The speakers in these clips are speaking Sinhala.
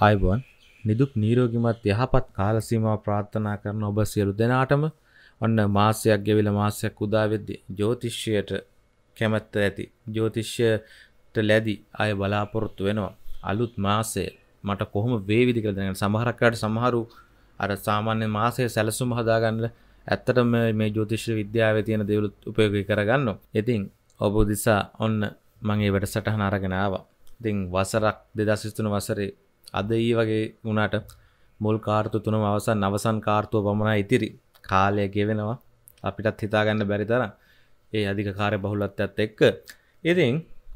අයිබෝන් නිදුක් නීරෝගිමත් යහපත් කාලසීමාව ප්‍රාර්ථනා කරන ඔබ සියලු දෙනාටම ඔන්න මාසයක් ගෙවිල මාසයක් උදාවෙද්දි ජෝතිෂ්‍යයට කැමැත්ත ඇති. ජෝතිෂ්‍යයට ලැදි අය බලාපොරොත්තු වෙනවා. අලුත් මාසේ මට කොහොම වේවිදි කළ දැන සමහරක්කට සමහරු අර සාමාන්‍ය මාසය සැලසුම හදාගන්නල ඇත්තටම මේ ජෝතිශ්‍ය විද්‍යාව තියෙන දෙවලුත් උපයෝග කරගන්න ඉතින් ඔබ දිසා ඔන්න මගේ වැඩ සටහන අරගෙනාව ඉතින් වසරක් දෙදසිස්තුන වසරේ අද ඊ වගේ වුණට මුල් කාර්තු තුනම අවසන් අවසන් කාර්තුව පමණ ඉතිරි. කාලය ගෙවෙනවා. අපිටත් හිතාගන්න බැරි තර ඒ අධික කාරය බහුලත්වත් එක්ක. ඉතින්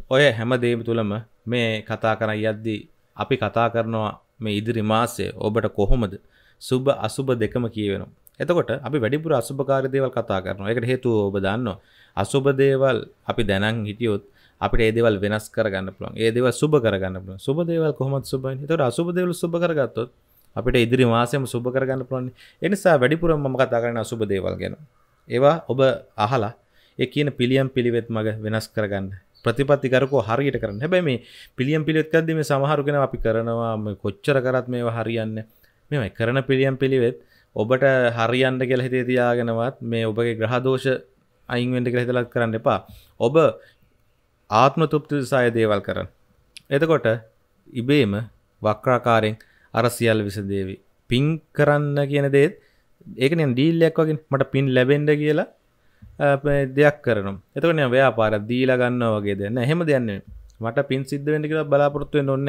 ඔය හැම දේම තුළම මේ කතා කර යද්දී අපි කතා කරනවා මේ ඉදිරි මාසය ඔබට කොහොමද? සුබ අසුබ දෙකම කියවෙනවා. එතකොට අපි වැඩිපුර අසුභකාරී දේවල් කතා කරනවා. ඒකට හේතුව ඔබ දන්නවා. අසුභ දේවල් අපි දැනන් හිටියොත් අපිට ඒ දේවල් වෙනස් කරගන්න පුළුවන්. ඒ දේවල් සුබ කරගන්න පුළුවන්. සුබ දේවල් කොහොමද සුබයින්? ඒතකොට අසුබ දේවල් සුබ කරගත්තොත් අපිට ඉදිරි මාසෙම සුබ කරගන්න පුළුවන්. ඒ නිසා වැඩිපුර මම කතා කරන්නේ අසුබ දේවල් ගැන. ඒවා ඔබ අහලා ඒ කියන පිළියම් පිළිවෙත් මග වෙනස් කරගන්න. ප්‍රතිපත්ති කරකෝ හරියට කරන්න. හැබැයි මේ පිළියම් පිළිවෙත් කරද්දී මේ සමහරු කෙනා අපි කරනවා කොච්චර කරත් මේවා හරියන්නේ. මේවයි කරන පිළියම් පිළිවෙත් ඔබට හරියන්ට කෙල හිතේ තියාගෙනවත් මේ ඔබගේ ග්‍රහදෝෂ අයින්වෙන්ට කළ හිතලත් කරන්න එපා ඔබ ආත්ම තුප්තිසාය දේවල් කරන්න. එතකොට ඉබේම වක්‍රාකාරෙන් අරසියල් විසදේවි. පින් කරන්න කියන දේත් ඒකන ඩීල්ලයක් වගේ මට පින් ලැබෙන්ඩ කියලා දෙයක් කරන එතකන ව්‍යාපාර දීලා ගන්න වගේ දෙන්න හෙම දෙන්න මට පින් සිද්ධ වෙන්ඩ කියලා බලාපොරත්තුවෙන් ඔන්න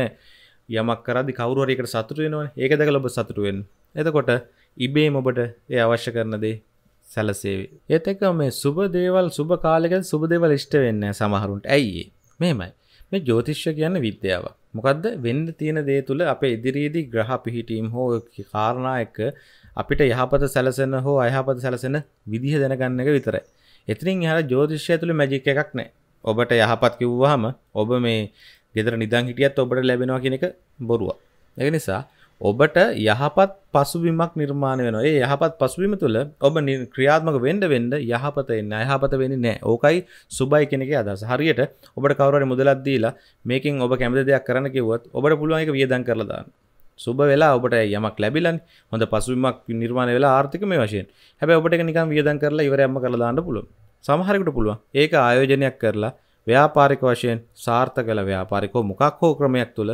යමක් කරදි කවරුවරකට සතුරුවෙනවා ඒක දැක ලොබ සතුරුවෙන් එතකොට ඉබේම ඔබට ඒ අවශ්‍ය කරන දේ සැලසේවි. ඒත් එක මේ සුබ දේවල් සුබ කාලෙක සුබ දේවල් ඉෂ්ට වෙන්න සමහරුන්ට ඇයි මෙහෙමයි. මේ ජෝතිෂ්‍ය කියන්න විද්‍යාව. මොකක්ද වෙන්න තියෙන දේ තුළ අප ඉදිරියේදී ග්‍රහ පිහිටීම් හෝ කාරණා එක අපිට යහපත සැලසෙන හෝ අයහපත සැලසෙන විදිහ දැනගන්න එක විතරයි. එතිනින් එහා ජෝතිෂ්‍යය තුළ මැජික් එකක් නැහැ. ඔබට යහපත් කිව්වහම ඔබ මේ ගෙදර නිදන් හිටියත් ඔබට ලැබෙනවා කියන එක බොරුවක්. ඒක නිසා ඔබට යහපත් පසුබිමක් නිර්මාණය වෙනවා. ඒ යහපත් පසුබිම තුළ ඔබ ක්‍රියාත්මක වෙන්ඩ වෙන්ඩ යහපත එන්න අයහපත වෙනි නෑ ඕකයි සුබයි කෙනෙක අදස හරියට ඔබට කවරට මුදලත් දීලා මේකින් ඔබ කැමති දෙයක් කරන කිවොත් ඔබට පුළුවන් එක වියදන් කරලදාන්න සුබ වෙලා ඔබට යමක් ලැබිලන්. හොඳ පසුබිමක් නිර්මාණය වෙලා ආර්ථික මේ වශයෙන්. හැබැ ඔබට නිකම් වියදන් කරලා ඉවරයම්ම කරලාන්න පුළුව සමහරකට පුළුවන්. ඒක ආයෝජනයක් කරලා ව්‍යාපාරික වශයෙන් සාර්ථ කළ ව්‍යාපාරිකෝ මොකක් හෝ ක්‍රමයක් තුළ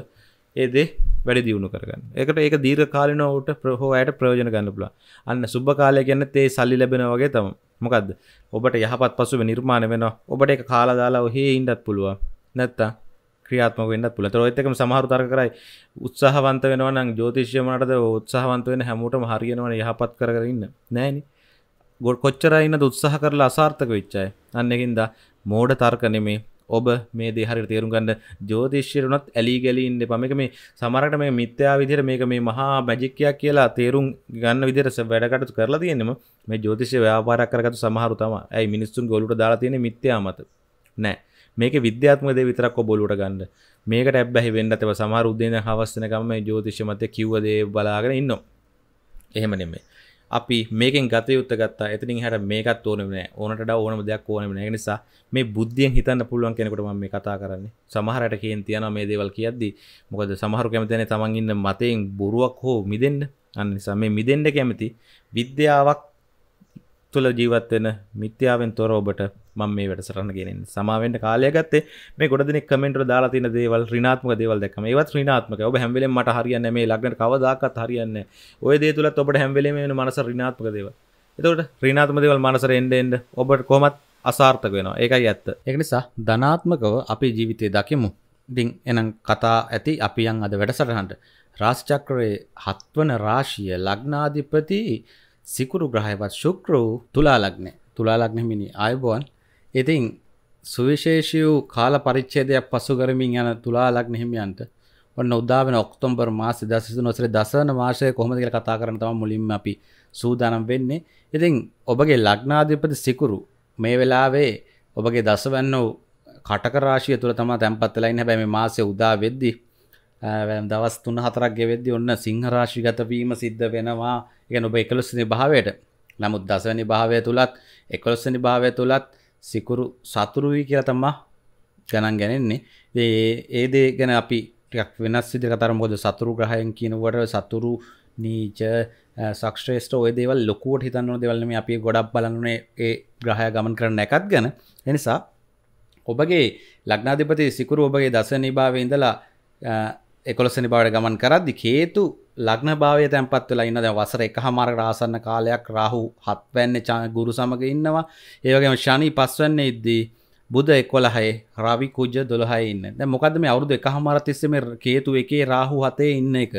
ඒදේ වැඩි දියුණු කරගන්න. එකට ඒක දීර්ඝ කාලිනවට ප්‍රහෝ අයට ප්‍රයෝජන ගන්න පුලා අන්න සුබ කාලය ගැන්න තේ සල්ලි ලැබෙන වගේ තම මොකක්ද ඔබට යහපත් පසුව නිර්මාණ වෙන ඔබට එක කාලාදාලා ඔහේ ඉන්ඩත් පුළුව නැත්තා ක්‍රියාත්මක වෙන්න පුළ තරොත්තකම සමහරු තර කරයි උත්සාහවන්ත වෙනවනම් ජෝතිශ්‍යමටද උත්සාහවන්ත වෙන හැමෝටම හරියනවන යහපත් කරන්න නෑනි. ගොඩ කොච්චරයින්න උත්සාහ කරලා අසාර්ථක වෙච්චයි අන්නකින්ද මෝඩ තර්ක නෙමේ. ඔබ මේ දෙහරි තේරුම් ගන්න ජෝතිශ්‍යරුණත් ඇලි ගැලින්ට පමක මේ සමරට මේ මිත්‍යා විදිර මේක මේ මහා මැජික්කයක් කියලා තේරුම් ගන්න විදිරස වැඩකටතු කරලා තියෙනම මේ ජෝතිශය ව්‍යාපාරක් කරගතු සමහරු තම ඇයි මිනිස්සුන් ගොලුට දාලා තියෙන මිත්‍යා මත? නෑ. මේක විද්‍යාත්ම දේ විතරක් බොලුට ගන්න. මේකට ඇබැහි වෙන්න ඇව සමහර උදේන හවස්සනකම මේ ජෝතිශ්‍ය මත කිව්වදේ බලාගෙන ඉන්න එහෙම නෙමේ අපි මේකෙන් ගත යුත්ත ගත්තා. එතිනින් හැට මේකත් ඕන නෑ. ඕනට ඕනම දෙයක් ඕනම නෑ. නිසා මේ බුද්ධියෙන් හිතන්න පුළුවන් කෙනෙකුට මම මේ කතා කරන්නේ. සමහරට කියෙන් තියන මේ දේවල් කියද්දි. මොකද සමහරු කැමතින තමන් ඉන්න මතයෙන් බොරුවක් හෝ මිදෙන්න්න අන්න නිසා මේ මිදෙන්ඩ කැමති විද්‍යාවක් තුළ ජීවත්වෙන මිත්‍යාවෙන් තොර ඔබට මම මේ වැඩසටහන ගෙනෙන් සමාවෙන්ට කාලය ගත්තේ මේ ගොඩ දෙනෙක් කමෙන්ට් වල දාලා තියෙන දේවල් ඍණාත්මක දේවල් දැක්කම. ඒවත් ඍණාත්මක ඔබ හැම වෙලෙම මට හරියන්නේ මේ ලග්නට කවදාකවත් හරියන්නේ ඔය දේ තුලත් ඔබට හැම වෙලෙම වෙන මනස ඍණාත්මක දේවල්. එතකොට ඍණාත්මක දේවල් මනසට එන්න එන්න ඔබට කොහොමත් අසාර්ථක වෙනවා. ඒකයි ඇත්ත. ඒක නිසා ධනාත්මකව අපේ ජීවිතේ දකිමු. ඉතින් එනම් කතා ඇති අපි යන් අද වැඩසටහනට. රාශිචක්‍රයේ හත්වන රාශිය ලග්නාධිපති සිකුරු ග්‍රහයවත් ශුක්‍ර වූ තුලා ලග්නය. තුලා ලග්නමිනි ආයබෝන් ඉතින් සුවිශේෂී වූ කාල පරිච්ඡේදයක් පසු කරමින් යන තුලා ලග්න හිමියන්ට ඔන්න උදාවෙන ඔක්තෝබර් මාස 2023 දසවන මාසයේ කොහොමද කියලා කතා කරන්න තමයි මුලින්ම අපි සූදානම් වෙන්නේ. ඉතින් ඔබගේ ලග්නාධිපති සිකුරු මේ වෙලාවේ ඔබගේ දසවැන්න වූ කටක රාශිය තුල තමයි තැන්පත් වෙලා ඉන්නේ. හැබැයි මේ මාසයේ උදා වෙද්දී දවස් 3-4ක් ගෙවෙද්දී ඔන්න සිංහ රාශිගත වීම සිද්ධ වෙනවා. ඒ කියන්නේ ඔබ 11 වෙනි භාවයට. නමුත් දසවැනි භාවය තුලත් 11 වෙනි භාවය තුලත් සිකුරු සතුරුයි කියලා තමා ගණන් ගැනෙන්නේ. ඒ ඒ දේ ගැන අපි ටිකක් වෙනස් විදිහට කතා කරමු. මොකද සතුරු ග්‍රහයන් කියනකොට සතුරු නීච සක්ෂ්‍රේෂ්ට ඔය දේවල් ලොකුවට හිතන්න දෙවල්ම අපි ගොඩක් බලන්නේ ඒ ග්‍රහය ගමන් කරන්න නැකත් ගැන. එනිසා ඔබගේ ලග්නාධිපති සිකුරු ඔබගේ දස නිභාව ඉඳලා එකොලොසනි බවට ගමන් කරද්දි කේතු ලග්න භාවය තැන්පත් වෙලා ඉන්න දැන් වසර එකහමාරකට ආසන්න කාලයක් රාහු හත්වැන්නේ ගුරු සමග ඉන්නවා ඒ වගේම ශනි පස්වැන්නේ ඉද්දී බුධ 11යි රවි කුජ 12යි ඉන්න. දැන් මොකද්ද මේ අවුරුදු එකහමාර තිස්සේ මේ කේතු එකේ රාහු හතේ ඉන්න එක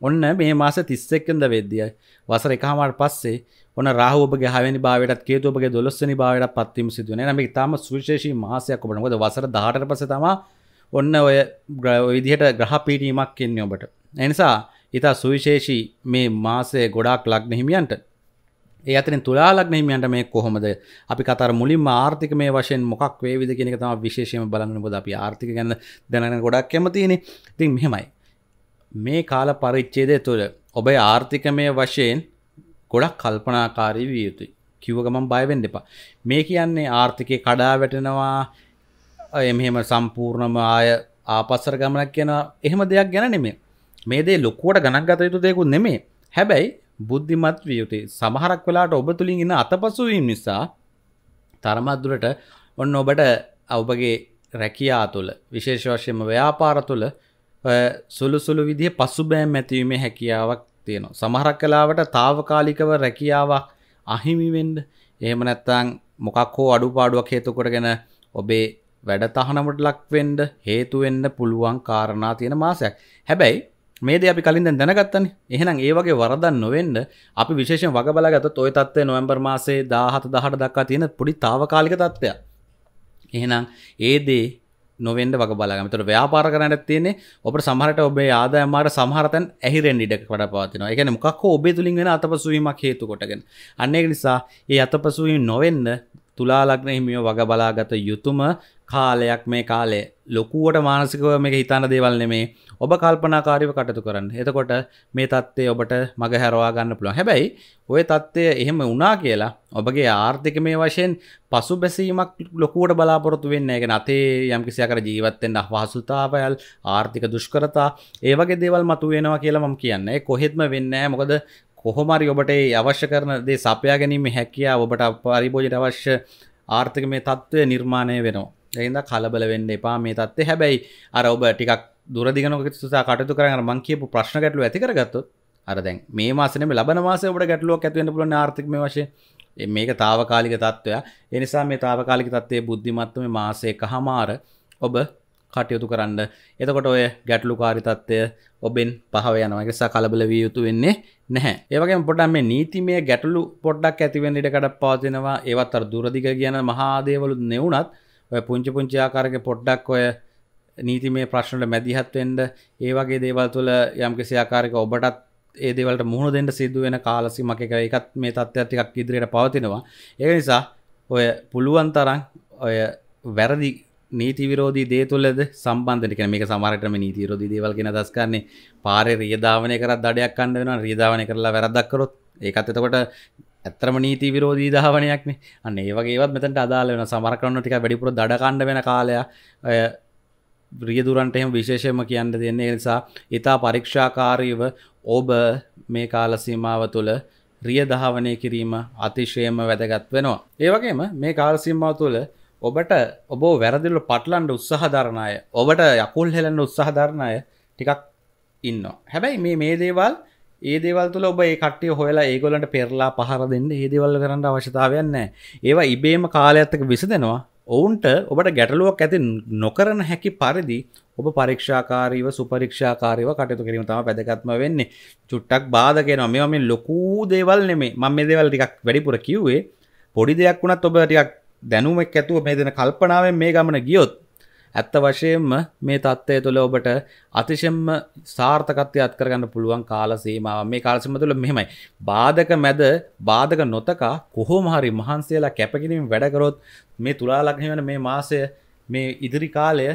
ඔන්න මේ මාස 31 වෙනිදා වෙද්දී වසර එකහමාර පස්සේ ඔන්න රාහු ඔබගේ 6 වෙනි භාවයටත් කේතු ඔබගේ 12 වෙනි භාවයටත් පත් වීම සිදු වෙනවා. එහෙනම් මේක තාම සුවිශේෂී මාසයක් ඔබට. මොකද වසර 18ට පස්සේ තමයි ඔන්න ඔය විදිහට ග්‍රහ පීටීමක් එන්නේ ඔබට. එනිසා ඉතා සුවිශේෂී මේ මාසය ගොඩාක් ලග්න හිමියන්ට ඒ අතරින් තුලා ලග්න හිමියන්ට මේ කොහොමද අපි කතර මුලින්ම ආර්ථික මේ වශයෙන් මොකක් වේවිද කියන එක තමයි විශේෂයෙන්ම බලන්න මොකද අපි ආර්ථික ගැන දැනගෙන ගොඩක් කැමතිනේ. ඉතින් මෙහෙමයි. මේ කාල පරිච්ඡේදය තුළ ඔබේ ආර්ථිකමය වශයෙන් ගොඩක් කල්පනාකාරී විය යුතුයි. කිව්ව ගමන් බය වෙන්න එපා. මේ කියන්නේ ආර්ථිකේ කඩා වැටෙනවා එමහෙම සම්පූර්ණම ආය ආපස්සර ගමනක් කියන එහෙම දෙයක් ගැන නෙමේ මේ දේ ලොකුවට ගණක් ගත යුතු දෙයකුත් නෙමේ හැබැයි බුද්ධිමත් විය යුතුයි. සමහරක් වෙලාට ඔබ තුළින් ඉන්න අතපසුවීම නිසා තරමත්දුරට ඔන්න ඔබට ඔබගේ රැකියා තුළ විශේෂ වශයෙන්ම ව්‍යාපාර තුළ සුළු සුළු විදිහ පසුබෑම් ඇතිවීමේ හැකියාවක් තියෙනවා. සමහරක් කලාවට තාවකාලිකව රැකියාවක් අහිමිවෙන්ඩ එහෙම නැත්තං මොකක් හෝ අඩුපාඩුවක් හේතුකොටගෙන ඔබේ වැඩ තහනමට ලක්වෙන්ඩ හේතුවෙන්න පුළුවන් කාරණා තියෙන මාසයක්. හැබැයි මේද අපි කලින් දැනගත්තන. එහෙනම් ඒ වගේ වරදන් නොවෙන්ඩ අපි විශේෂෙන් වග බලගත ඔය තත්වය නොවම්බර් මාසේ දාහත දහට දක්වා තියෙන පොඩි තාවකාලික තත්ත්වය එහෙනම් ඒදේ නොවෙන්ඩ වග බලාගමතර ව්‍යාපාර කරන්නට තියන්නේ ඔබ සමහට ඔබේ ආදායමාට සමහරතන් ඇහිරෙන් ඉඩක් වට පාතින එකන මොකක් ඔබේ තුළින් වෙන අතපසුවීමක් හේතු කොටගෙන. අන්නේ නිසා ඒ අතපසුවීම නොවෙන්න තුලාලක්න හිමියෝ වග බලාගත යුතුම කාලයක් මේ කාලේ. ලොකුවට මානසිකව මේක හිතන්න දේවල් නෙමේ. ඔබ කල්පනාකාරීව කටතු කරන්න. එතකොට මේ තත්ත්වය ඔබට මග හැරවා ගන්න පුළුවන්. හැබැයි ඔය තත්ත්වය එහෙම වුණා කියලා ඔබගේ ආර්ථික මේ වශයෙන් පසු බැසීමක් ලොකුවට බලාපොරොත්තු වෙන්න එක නතේ යම් කිසියකර ජීවත්තෙන් අහවාසුතාවයල් ආර්ථික දුෂ්කරතා ඒවගේ දේවල් මතු වෙනවා කියලා මම කියන්නේ. කොහෙත්ම වෙන්න මොකද කොහොමරි ඔබට අවශ්‍ය කරන දේ සපයා ගැනීම හැකියා ඔබට පරිභෝජයට අවශ්‍ය ආර්ථික මේ තත්ත්වය නිර්මාණය වෙනවා. එහින්ද කලබල වෙන්න එපා. මේ තත්ත්වය හැබැයි අර ඔබ ටිකක් දුරදිගනක සුසා කටතු කරන්න මං කියපු ප්‍රශ්න ගැටලු ඇති කරගත්තොත් අර දැන් මේ මාසනේ ලබන මාසයේ ඔබට ගැටලුවක් ඇති වෙන්න පුළුවන් ආර්ථික මේ වශයෙන්. මේක తాවකාලික තත්ත්වයක් ඒ නිසා මේ తాවකාලික තත්ත්වයේ බුද්ධිමත්ව මේ මාසයේ කහමාර ඔබ කටයුතු කරන්න. එතකොට ඔය ගැටලුකාරී තත්ත්වය ඔබෙන් පහව යනවා. ඒක නිසා කලබල විය යුතු වෙන්නේ නැහැ. ඒ වගේම පොඩ්ඩක් මේ නීතිමය ගැටලු පොඩ්ඩක් ඇති වෙන්න ඉඩ කඩක් පවතිනවා. ඒවත් අර දුරදිග කියන මහා දේවලුත් නෙවුණත් ඔය පුංචි පුංචි ආකාරයක පොඩ්ඩක් ඔය නීතිමය ප්‍රශ්නවල මැදිහත් වෙන්න ඒ වගේ දේවල් තුළ යම්කිසි ආකාරයක ඔබටත් ඒ දේවල්ට මුහුණ දෙන්න සිද්ධ වෙන කාලසීමක් එක. එකත් මේ තත්ත්වයක් ටිකක් ඉදිරියට පවතිනවා. ඒක නිසා ඔය පුළුවන් තරම් ඔය වැරදි නීති විරෝධී දේ තුළද සම්බන්ධ කියන මේක සමහරටම නීති විරෝධී දේවල් කියන අදහස් කරන්නේ පාරේ රියදාවනය කරත් දඩයක් ගන්න වෙනවා. රියදාවනය කරලා වැරද්දක් කරොත් ඒකත් එතකොට ඇත්තරම නීති විරෝධී දහවනයක්නේ අන්න ඒ වගේවත් මෙතනට අදාළ වෙන සමහර කරන ටික වැඩිපුර දඩ කණ්ඩ වෙන කාලයක් ඔය රියදුරන්ට එහෙම විශේෂයෙන්ම කියන්න දෙන්නේ නිසා ඊතා පරීක්ෂාකාරීව ඔබ මේ කාල සීමාව තුළ රිය දහවනය කිරීම අතිශයම වැදගත් වෙනවා. ඒ වගේම මේ කාල සීමාව තුළ ඔබට ඔබ වැරදිල පටලන්ඩ උත්සාහධරණය ඔබට යකුල් හෙලන්න උත්සාහධරණය ටිකක් ඉන්න. හැබැයි මේ මේ දේවල් ඒ දේවල් තුළ ඔබ ඒ කට්ටිය හොයලා ඒගොලන්ට පෙරලා පහර දෙන්න ඒ දේවල් කරන්න අවශ්‍යතාවයන්න ඒවා ඉබේම කාලයත්තක විසදෙනවා ඔවුන්ට ඔබට ගැටලුවක් ඇති නොකරන හැකි පරිදි ඔබ පරීක්ෂාකාරීව සුපරීක්ෂාකාරීව කටයුතු කිරීම තම පැදගත්ම වෙන්නේ. චුට්ටක් බාධකයනවා මෙම මේ ලොකූ දේවල් නෙමේ මම මේ දේවල් ටිකක් වැඩිපුර කිව්වේ පොඩි දෙයක් වුණත් ඔබ ටිකක් දැනුමක් ඇතුව මේ දෙන කල්පනාවෙන් මේ ගමන ගියොත් ඇත්ත වශයෙන්ම මේ තත්ත්වය තුළ ඔබට අතිශෙන්ම සාර්ථකත්වය අත්කරගන්න පුළුවන් කාල සීමාව මේ කාලසීම තුළ මෙහෙමයි. බාධක මැද බාධක නොතකා කොහොම හරි මහන්සියලා කැපකිරීම වැඩකරොත් මේ තුලා ලග්න වෙන මේ මාසය මේ ඉදිරි කාලය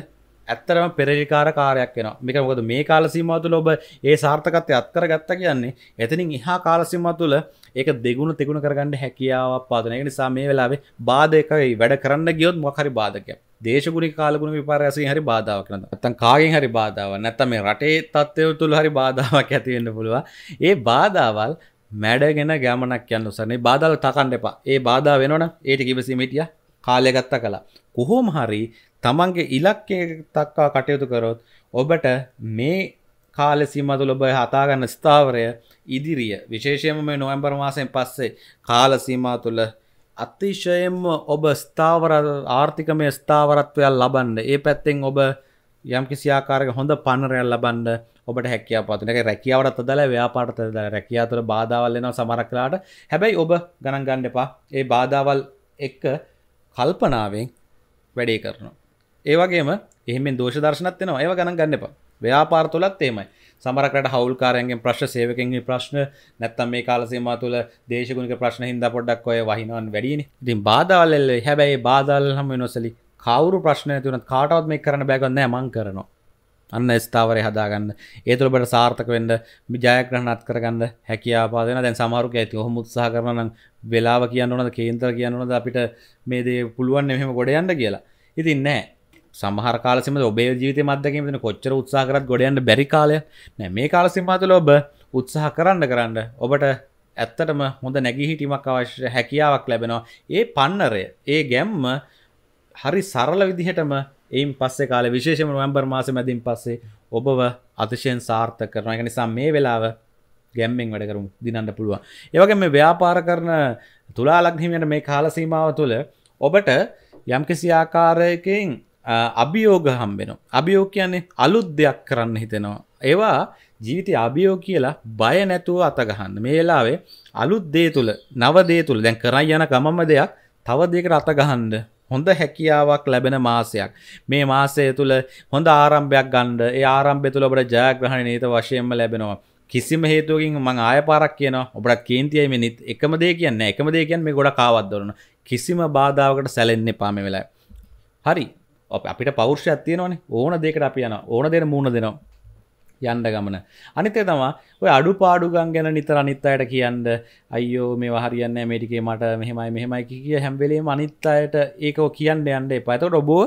ඇත්තරම පෙරලිකාර කාරයක් වෙන මේක මොකද මේ කාලසීමාව තුළ ඔබ ඒ සාර්ථකත්වය අත්කර ගත්ත කියන්නේ එතනින් එහා කාලසීමාව තුළ ඒක දෙගුණ තිගුණ කරගන්න හැකියාවක් පාදන එක නිසා මේ වෙලාවේ බාධකයි වැඩ කරන්න ගියොත් මොකක් හරි බාධකයක්. දේශගුණි කාලගුණ විපාරයසින් හරි බාධාවක් කරන ඇත්තන් කාගෙන් හරි බාධාව නැත්ත මේ රටේ තත්වය තුළ හරි බාධාවක් ඇතිවෙන්න පුළුව ඒ බාධාවල් මැඩගෙන ගැමනක් යන්න සනේ බාධල් තකන්න එපා. ඒ බාධා වෙනවන ඒට කිවසිමිටිය කාලයගත්ත කලා කොහෝම හරි තමන්ගේ ඉලක්කය තක්කා කටයුතු කරොත් ඔබට මේ කාලෙසිම තුළ ඔබ හතාගන්න ස්ථාවරය ඉදිරිය. විශේෂයම මේ නොවම්බර් මාසයෙන් පස්සේ කාලසීමා තුළ අතිශයෙන්ම ඔබ ස්ථාවර ආර්ථිකමය ස්ථාවරත්වයක් ලබන්න ඒ පැත්තෙන් ඔබ යම් කිසියාකාරක හොඳ පන්නරයක් ලබන්න ඔබට හැකිය පතුනක රැකියාවට දල ව්‍යාපාට ද රැකියා තුළ බාධාවල්ලෙනවා සමරක්ලාට හැබැයි ඔබ ගණන් ගන්න එපා. ඒ බාධාවල් එක්ක කල්පනාවෙන් වැඩේ කරනවා. ඒවගේම එහෙම දෝෂ දර්ශනත් වෙනවා ඒව ගණන් ගන්න එපා. ව්‍යාපාර තුළත් ඒමයි සමරකට හවල්කාරයන්ගේ ප්‍රශ් සේවකගේ ප්‍රශ්න නැත්තම් මේ කාලසේම තුළ දේශගුණක ප්‍රශ්න හිද පොඩ්ඩක් ඔය වහිනවන් වැඩියනි. ඉතින් බාධවල්ල හැබැයි බාදල් හම නොසලි කවරු ප්‍රශ්නය තුනත් කාටවත් මේ කරන බැගන්න මං කරනවා. අන්න ස්ථාවරය හදාගන්න. ඒතුළබට සාර්ථක වෙන්න ජයග්‍රහණත් කරගන්න හැකියාපාදන දැන් සමාරුක ඇති හොම උත්සාහ කරනනම් වෙලාව කියන්න ඕනද කේන්ත්‍ර කියන්න ඕනද අපිට මේ දේ පුළුවන් මෙහෙම ගොඩයන්න කියලා. ඉතින් නෑ. සමහර කාලසිම ඔබේ ජීවිත මදකම න කොච්චර උත්සා කරත් ගොඩයන්න බැරි කාලය. නෑ මේ කාලසිම්මාතුල ඔබ උත්සාහ කරන්න කරන්න ඔබට ඇත්තටම හොඳ නැගිහිටීමක් අවශ්‍ය හැකියාවක් ලැබෙනවා. ඒ පන්නරය ඒ ගැම්ම හරි සරල විදිහටම එයින් පස්සේ කාල විශේෂම නොවම්බර් මාස මැදින් පස්සේ ඔබව අතිශයෙන් සාර්ථ කරන එක නිසා මේ වෙලාව ගැම්මෙන් වැඩ කරුම් දිනන්න පුළුවන්. ඒවගේ මේ ව්‍යාපාර කරන තුලාලක්හිමට මේ කාලසීමාව තුළ ඔබට යම්කිසි ආකාරයකින් අභියෝග හම්බෙන අභියෝග කියන්නේ අලුත් දෙයක් කරන්න හිතෙනවා. ඒවා ජීවිතය අභියෝ කියලා බය නැතුව අතගහන්න. මේ වෙලාවේ අලුත් දේ තුළ නව දේ තුළ දැන් කරයි යන ගමම දෙයක් තව දෙකට අතගහන්ඩ හොඳ හැකියාවක් ලැබෙන මාසයක්. මේ මාසය තුළ හොඳ ආරම්භයක් ගණ්ඩ ඒ ආරම්භය තුළ ඔබට ජයග්‍රහණ නීත වශයෙන්ම ලැබෙනවා. කිසිම හේතුවකින් මං ආය පාරක් කියන ඔබට කේන්තියම නිත් එකම දේ කියන්න එකම දේ කියන් මේ ගොඩ කාවත්දරන කිසිම බාධාවකට සැලෙන්නේ පාම වෙලා හරි. අපිට පෞර්ෂ ඇතියනවනේ ඕන දෙකට අපි යන ඕන දෙන මුණ දෙනවා. යන්ඩ ගමන. අනිතේ තමා ඔය අඩු පාඩුගන් ගැන නිතර අනිත් අයට කියන්න. අයෝ මේ හරියන්න මේටිකේ මට මෙහෙමයි මෙහෙමයි කිය හැම්වෙලේ අනිත් අයට ඒකෝ කියන්න යන්න එපතට ඔබෝ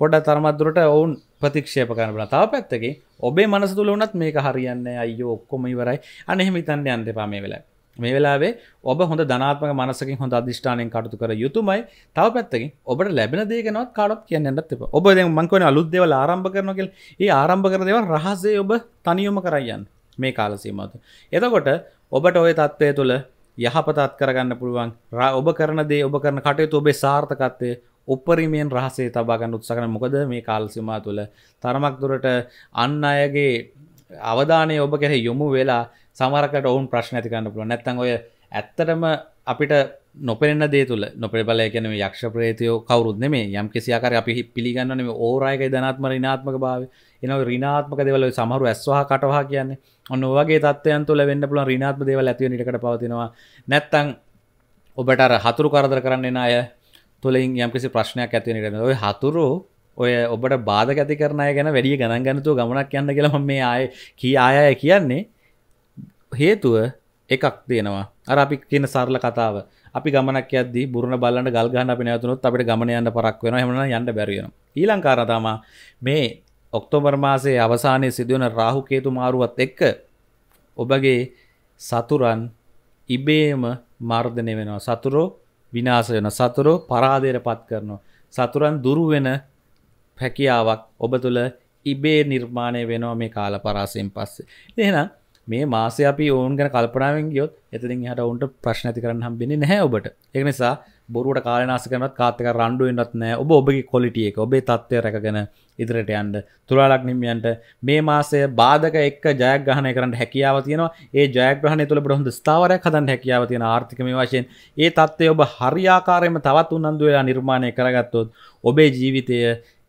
පොඩ තරමත්දුරට ඔවුන් ප්‍රතික්ෂේප කරන තාව පැත්තකි ඔබේ මනස තුළ වනත් මේක හරියන්න අයෝ ඔක්කොම ඉවරයි. අනෙහෙම තන්න අන්ද පාමේ වෙලා මේ වෙලාවේ ඔබ හොඳ ධනාත්මක මනසකින් හොඳ අධිෂ්ඨානයෙන් කටයුතු කර යුතුමයි. තව පැත්තකින් ඔබට ලැබෙන දේ ගැනවත් කාටවත් කියන්න යන්නත් එපා. ඔබ දැන් මං කියන්නේ අලුත් දේවල් ආරම්භ කරනවා කියලා. ඒ ආරම්භ කරන දේවල් රහසේ ඔබ තනියම කරන් යන්න මේ කාල සීමාව තුළ. එතකොට ඔබට ওই தත්ත්වය තුළ යහපතත් කරගන්න පුළුවන්. ඔබ කරන දේ ඔබ කරන කටයුතු ඔබේ සාර්ථකත්වය උපරිමයෙන් රහසේ තබා ගන්න උත්සාහ කරන මොකද මේ කාල සීමාව තුළ තරමක් දුරට අන් අයගේ අවධානය ඔබ කෙරෙහි යොමු වෙලා සමරකට ඔවුන් ප්‍රශ්න ඇතිකන්න පුළුව නැත්තන් ඔය ඇත්තටම අපිට නොපෙන දේ තුළ නොපෙබල කියන යක්ෂ ප්‍රේතයෝ කවරුත් නෙමේ යම් කිසියාකර අපි පිළිගන්නන ඕරයක ධනාත්ම රිනාත්මක භාව එන රිනාත්මක දෙවල සමහරු ඇස්වා කටවා කියන්නේ. ඔන්න වගේ තත්වයන් තුළ වෙන්න පුළන් රිනාත්ම දේවල් ඇතිව නිටකට පවතිනවා. නැත්තං ඔබට අර හතුරු කරදර කරන්න අය තුළින් යම්කිසි ප්‍රශ්නයක් ඇතිවනිට ඔය හතුරු ඔය ඔබට බාධ ඇති කරනය ගැන වැඩිය ගණන් ගන්නතු ගමනක් යන්න කියලම මේ ආය කී ආයය කියන්නේ. හේතුව එකක් තියෙනවා. අර අපි කියන සරල කතාව. අපි ගමනක් යද්දී බුරුණ බලන්න ගල් ගහන්න අපි නැවතුනොත් අපිට ගමන යන්න පරක් වෙනවා. එහෙම නැත්නම් යන්න බැරි වෙනවා. ඊළඟ කාරණා තමයි මේ ඔක්තෝබර් මාසයේ අවසානයේ සිදුවන රාහු කේතු මාරුවත් එක්ක ඔබගේ සතුරන් ඉබේම මර්ධනය වෙනවා. සතුරෝ විනාශ වෙන සතුරෝ පරාදයට පත් කරනවා. සතුරන් දුරු වෙන හැකියාවක් ඔබ තුළ ඉබේ නිර්මාණය වෙනවා මේ කාල පරාසයෙන් පස්සේ. එහෙනම් මේ මාස අපි ඔවුන් ගැන කල්පනාවෙන් ගියොත් එතින් හට ඔවුන්ට ප්‍රශ්න ඇති කරන්න හම්බෙන්නේ නැහැ ඔබට. එක නිසා බොරුවට කාලනාස කරනත් කාතක රණ්ඩුවෙන්ත් නෑ ඔබ ඔබගේ කොලිටිය එක ඔබේ තත්වය රැකගෙන ඉදිරට යන්ඩ තුරාලක් නිමියන්ට මේ මාසය බාධක එක් ජයග්‍රහණය කරන්න හැකියාව තියෙනවා. ඒ ජයග්‍රහණ තුළ බොහොඳ ස්ථාවරයක් හදන් හැකියාව තියෙන ආර්ථිකම වශයෙන්. ඒ තත්ත්වය ඔබ හරියාකාරයම තවත් උන්නන්දු වෙලා නිර්මාණය කරගත්තොත් ඔබේ ජීවිතය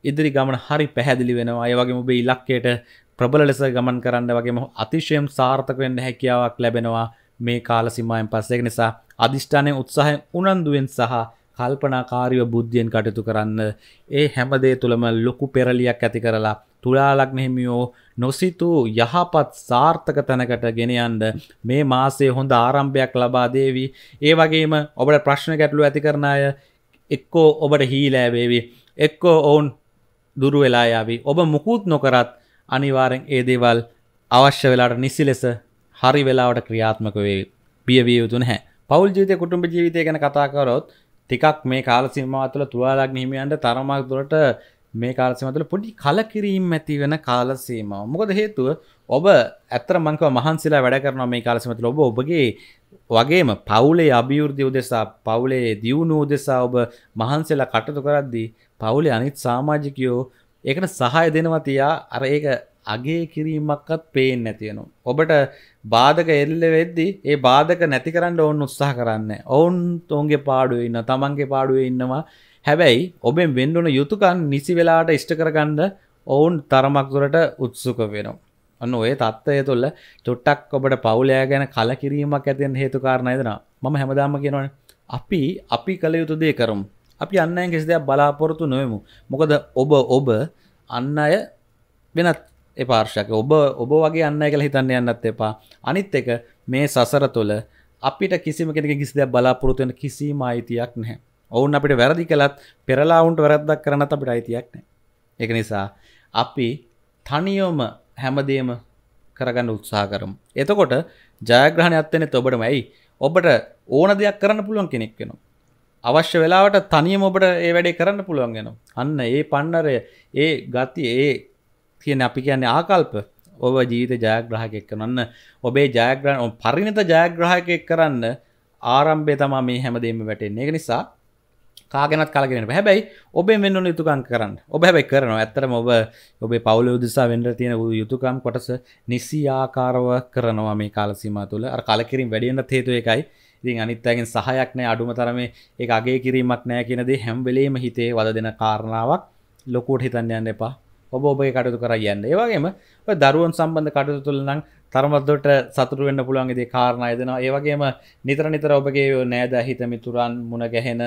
ඉදිරි ගමන හරි පැහැදිලි වෙනවා. අය වගේ ඔබේ ඉලක්කයට ප්‍රබල ලෙස ගමන් කරන්න වගේම අතිශයම් සාර්ථක වෙන්න හැකියාවක් ලැබෙනවා මේ කාල සීමාවෙන් පස්සේ. නිසා අදිෂ්ඨානයෙන් උත්සාහයෙන් උනන්දුවෙන් සහ කල්පනාකාරීව බුද්ධියෙන් කටයුතු කරන්න ඒ හැමදේ තුළම ලොකු පෙරලියක් ඇති කරලා තුලාලක් නෙහිමියෝ නොසිතූ යහපත් සාර්ථක තැනකට ගෙනයන්ද මේ මාසේ හොඳ ආරම්භයක් ලබා දේවී. ඒ වගේම ඔබට ප්‍රශ්න ගැටලු ඇති කරන අය එක්කෝ ඔබට හීලෑවේවි එක්කෝ ඔවුන් දුරු වෙලා යාවි. ඔබ මුකුත් නොකරත් අනිවාරෙන් ඒ දේවල් අවශ්‍ය වෙලාට නිසි ලෙස හරි වෙලාවට ක්‍රියාත්මක වේ බියවිය යුතු නැහැ පවුල් ජීවිතය කුටුම්බ ජීවිතය ගැන කතා කරොත් ටිකක් මේ කාල සීමාව තුළ තුවාලක් හිමියන්ට තරමක් දුරට මේ කාලසීම තුළ පොඩි කලකිරීම ඇති වෙන කාල සීමාව. මොකද හේතුව ඔබ ඇත්තට මං කිව්වා මහන්සිලා වැඩ කරනවා මේ කාලසීම තුළ ඔබ ඔබගේ වගේම පවුලේ අභිවෘද්ධිය උදෙසා පවුලේ දියුණුව උදෙසා ඔබ මහන්සිලා කටයුතු කරද්දී පවුලේ අනිත් සමාජිකයෝ ඒකට සහාය දෙනවා තියා අර ඒක අගේ කිරීමක්වත් පේන්නේ නැති වෙනවා. ඔබට බාධක එල්ල වෙද්දී ඒ බාධක නැති කරන්න ඕන් උත්සාහ කරන්නේ. ඔවුන් ඔවුන්ගේ පාඩුවේ ඉන්න, තමන්ගේ පාඩුවේ ඉන්නවා. හැබැයි ඔබෙන් වෙන්ඩුන යුතුකන් නිසි වෙලාට ඉෂ්ට කරගන්න ඔවුන් තරමක් දුරට උත්සුක වෙනවා. ඔන්න ඔය තත්ත්වය තුළ චුට්ටක් ඔබට පවුලයා ගැන කලකිරීමක් ඇතියෙන් හේතුකාරණයදෙන මම හැමදාම කියනවන අපි අපි කළ යුතු දේ කරම් අපි අන්නයන් කිසි දෙයක් බලාපොරොත්තු නොවමු. මොකද ඔබ ඔබ අන්න අය වෙනත් එපාර්ශක ඔබ ඔබ වගේ අන්න කළ හිතන්න යන්නත් එපා. අනිත් එක මේ සසර තුළ අපිට කිසිම කෙනෙ කිසි දෙයක් බලාපොරොත්තුවෙන කිසිම අයිතියක් නැහැ. ඔවුන් අපිට වැරදි කළත් පෙරලාවුන්ට වැරද්දක් කරනත් අපිට අයිතියක් නෑ එක නිසා අපි තනියොම හැමදේම කරගන්න උත්සා කරම්. එතකොට ජයග්‍රහණ අත්තනෙ ඔබටම ඇයි? ඔබට ඕන දෙයක් කරන්න පුළුවන් කෙනෙක් වෙනවා. අවශ්‍ය වෙලාවට තනියම ඔබට ඒ වැඩේ කරන්න පුළුවන් වෙන අන්න ඒ පන්නරය ඒ ගති ඒ කියන අපි කියන්නේ ආකල්ප ඔබ ජීවිත ජයග්‍රහකෙක් කරන්න ඔබේ ජයග්‍රහණ පරිණත ජයග්‍රහකෙක් කරන්න ආරම්භය තමා මේ හැමදේම වැටෙන්නේ. එක නිසා කාගෙනත් කලගෙන හැබැයි ඔබේ මෙන්න යුතුකන් කරන්න. ඔබ හැබැයි කරනවා. ඇත්තරම ඔබ ඔබේ පවුල උදෙසා වෙන්ඩ තියෙන යුතුකම් කොටස නිසි ආකාරව කරනවා මේ කාලසීම තුළ. අර කලකිරින් වැඩියන්න හේතු එකයි ඉතින් අනිත්තගෙන් සහයක් නෑ අඩුම තරමේ ඒ අගේ කිරීමක් නෑ කියනදේ හැම්වෙලේම හිතේ වද දෙන කාරණාවක් ලොකුට හිතන්න යන්න එපා. ඔබ ඔබේ කටයුතු කර යන්න. ඒවගේම දරුවන් සම්බන්ධ කටයුතු තුළ නම් තරමත්දොට සතුරු වෙන්න පුළුවන්ගේ කාරණය දෙනවා ඒවගේම නිතර නිතර ඔබගේ නෑද හිත මිතුරන් මුණ ගැහෙන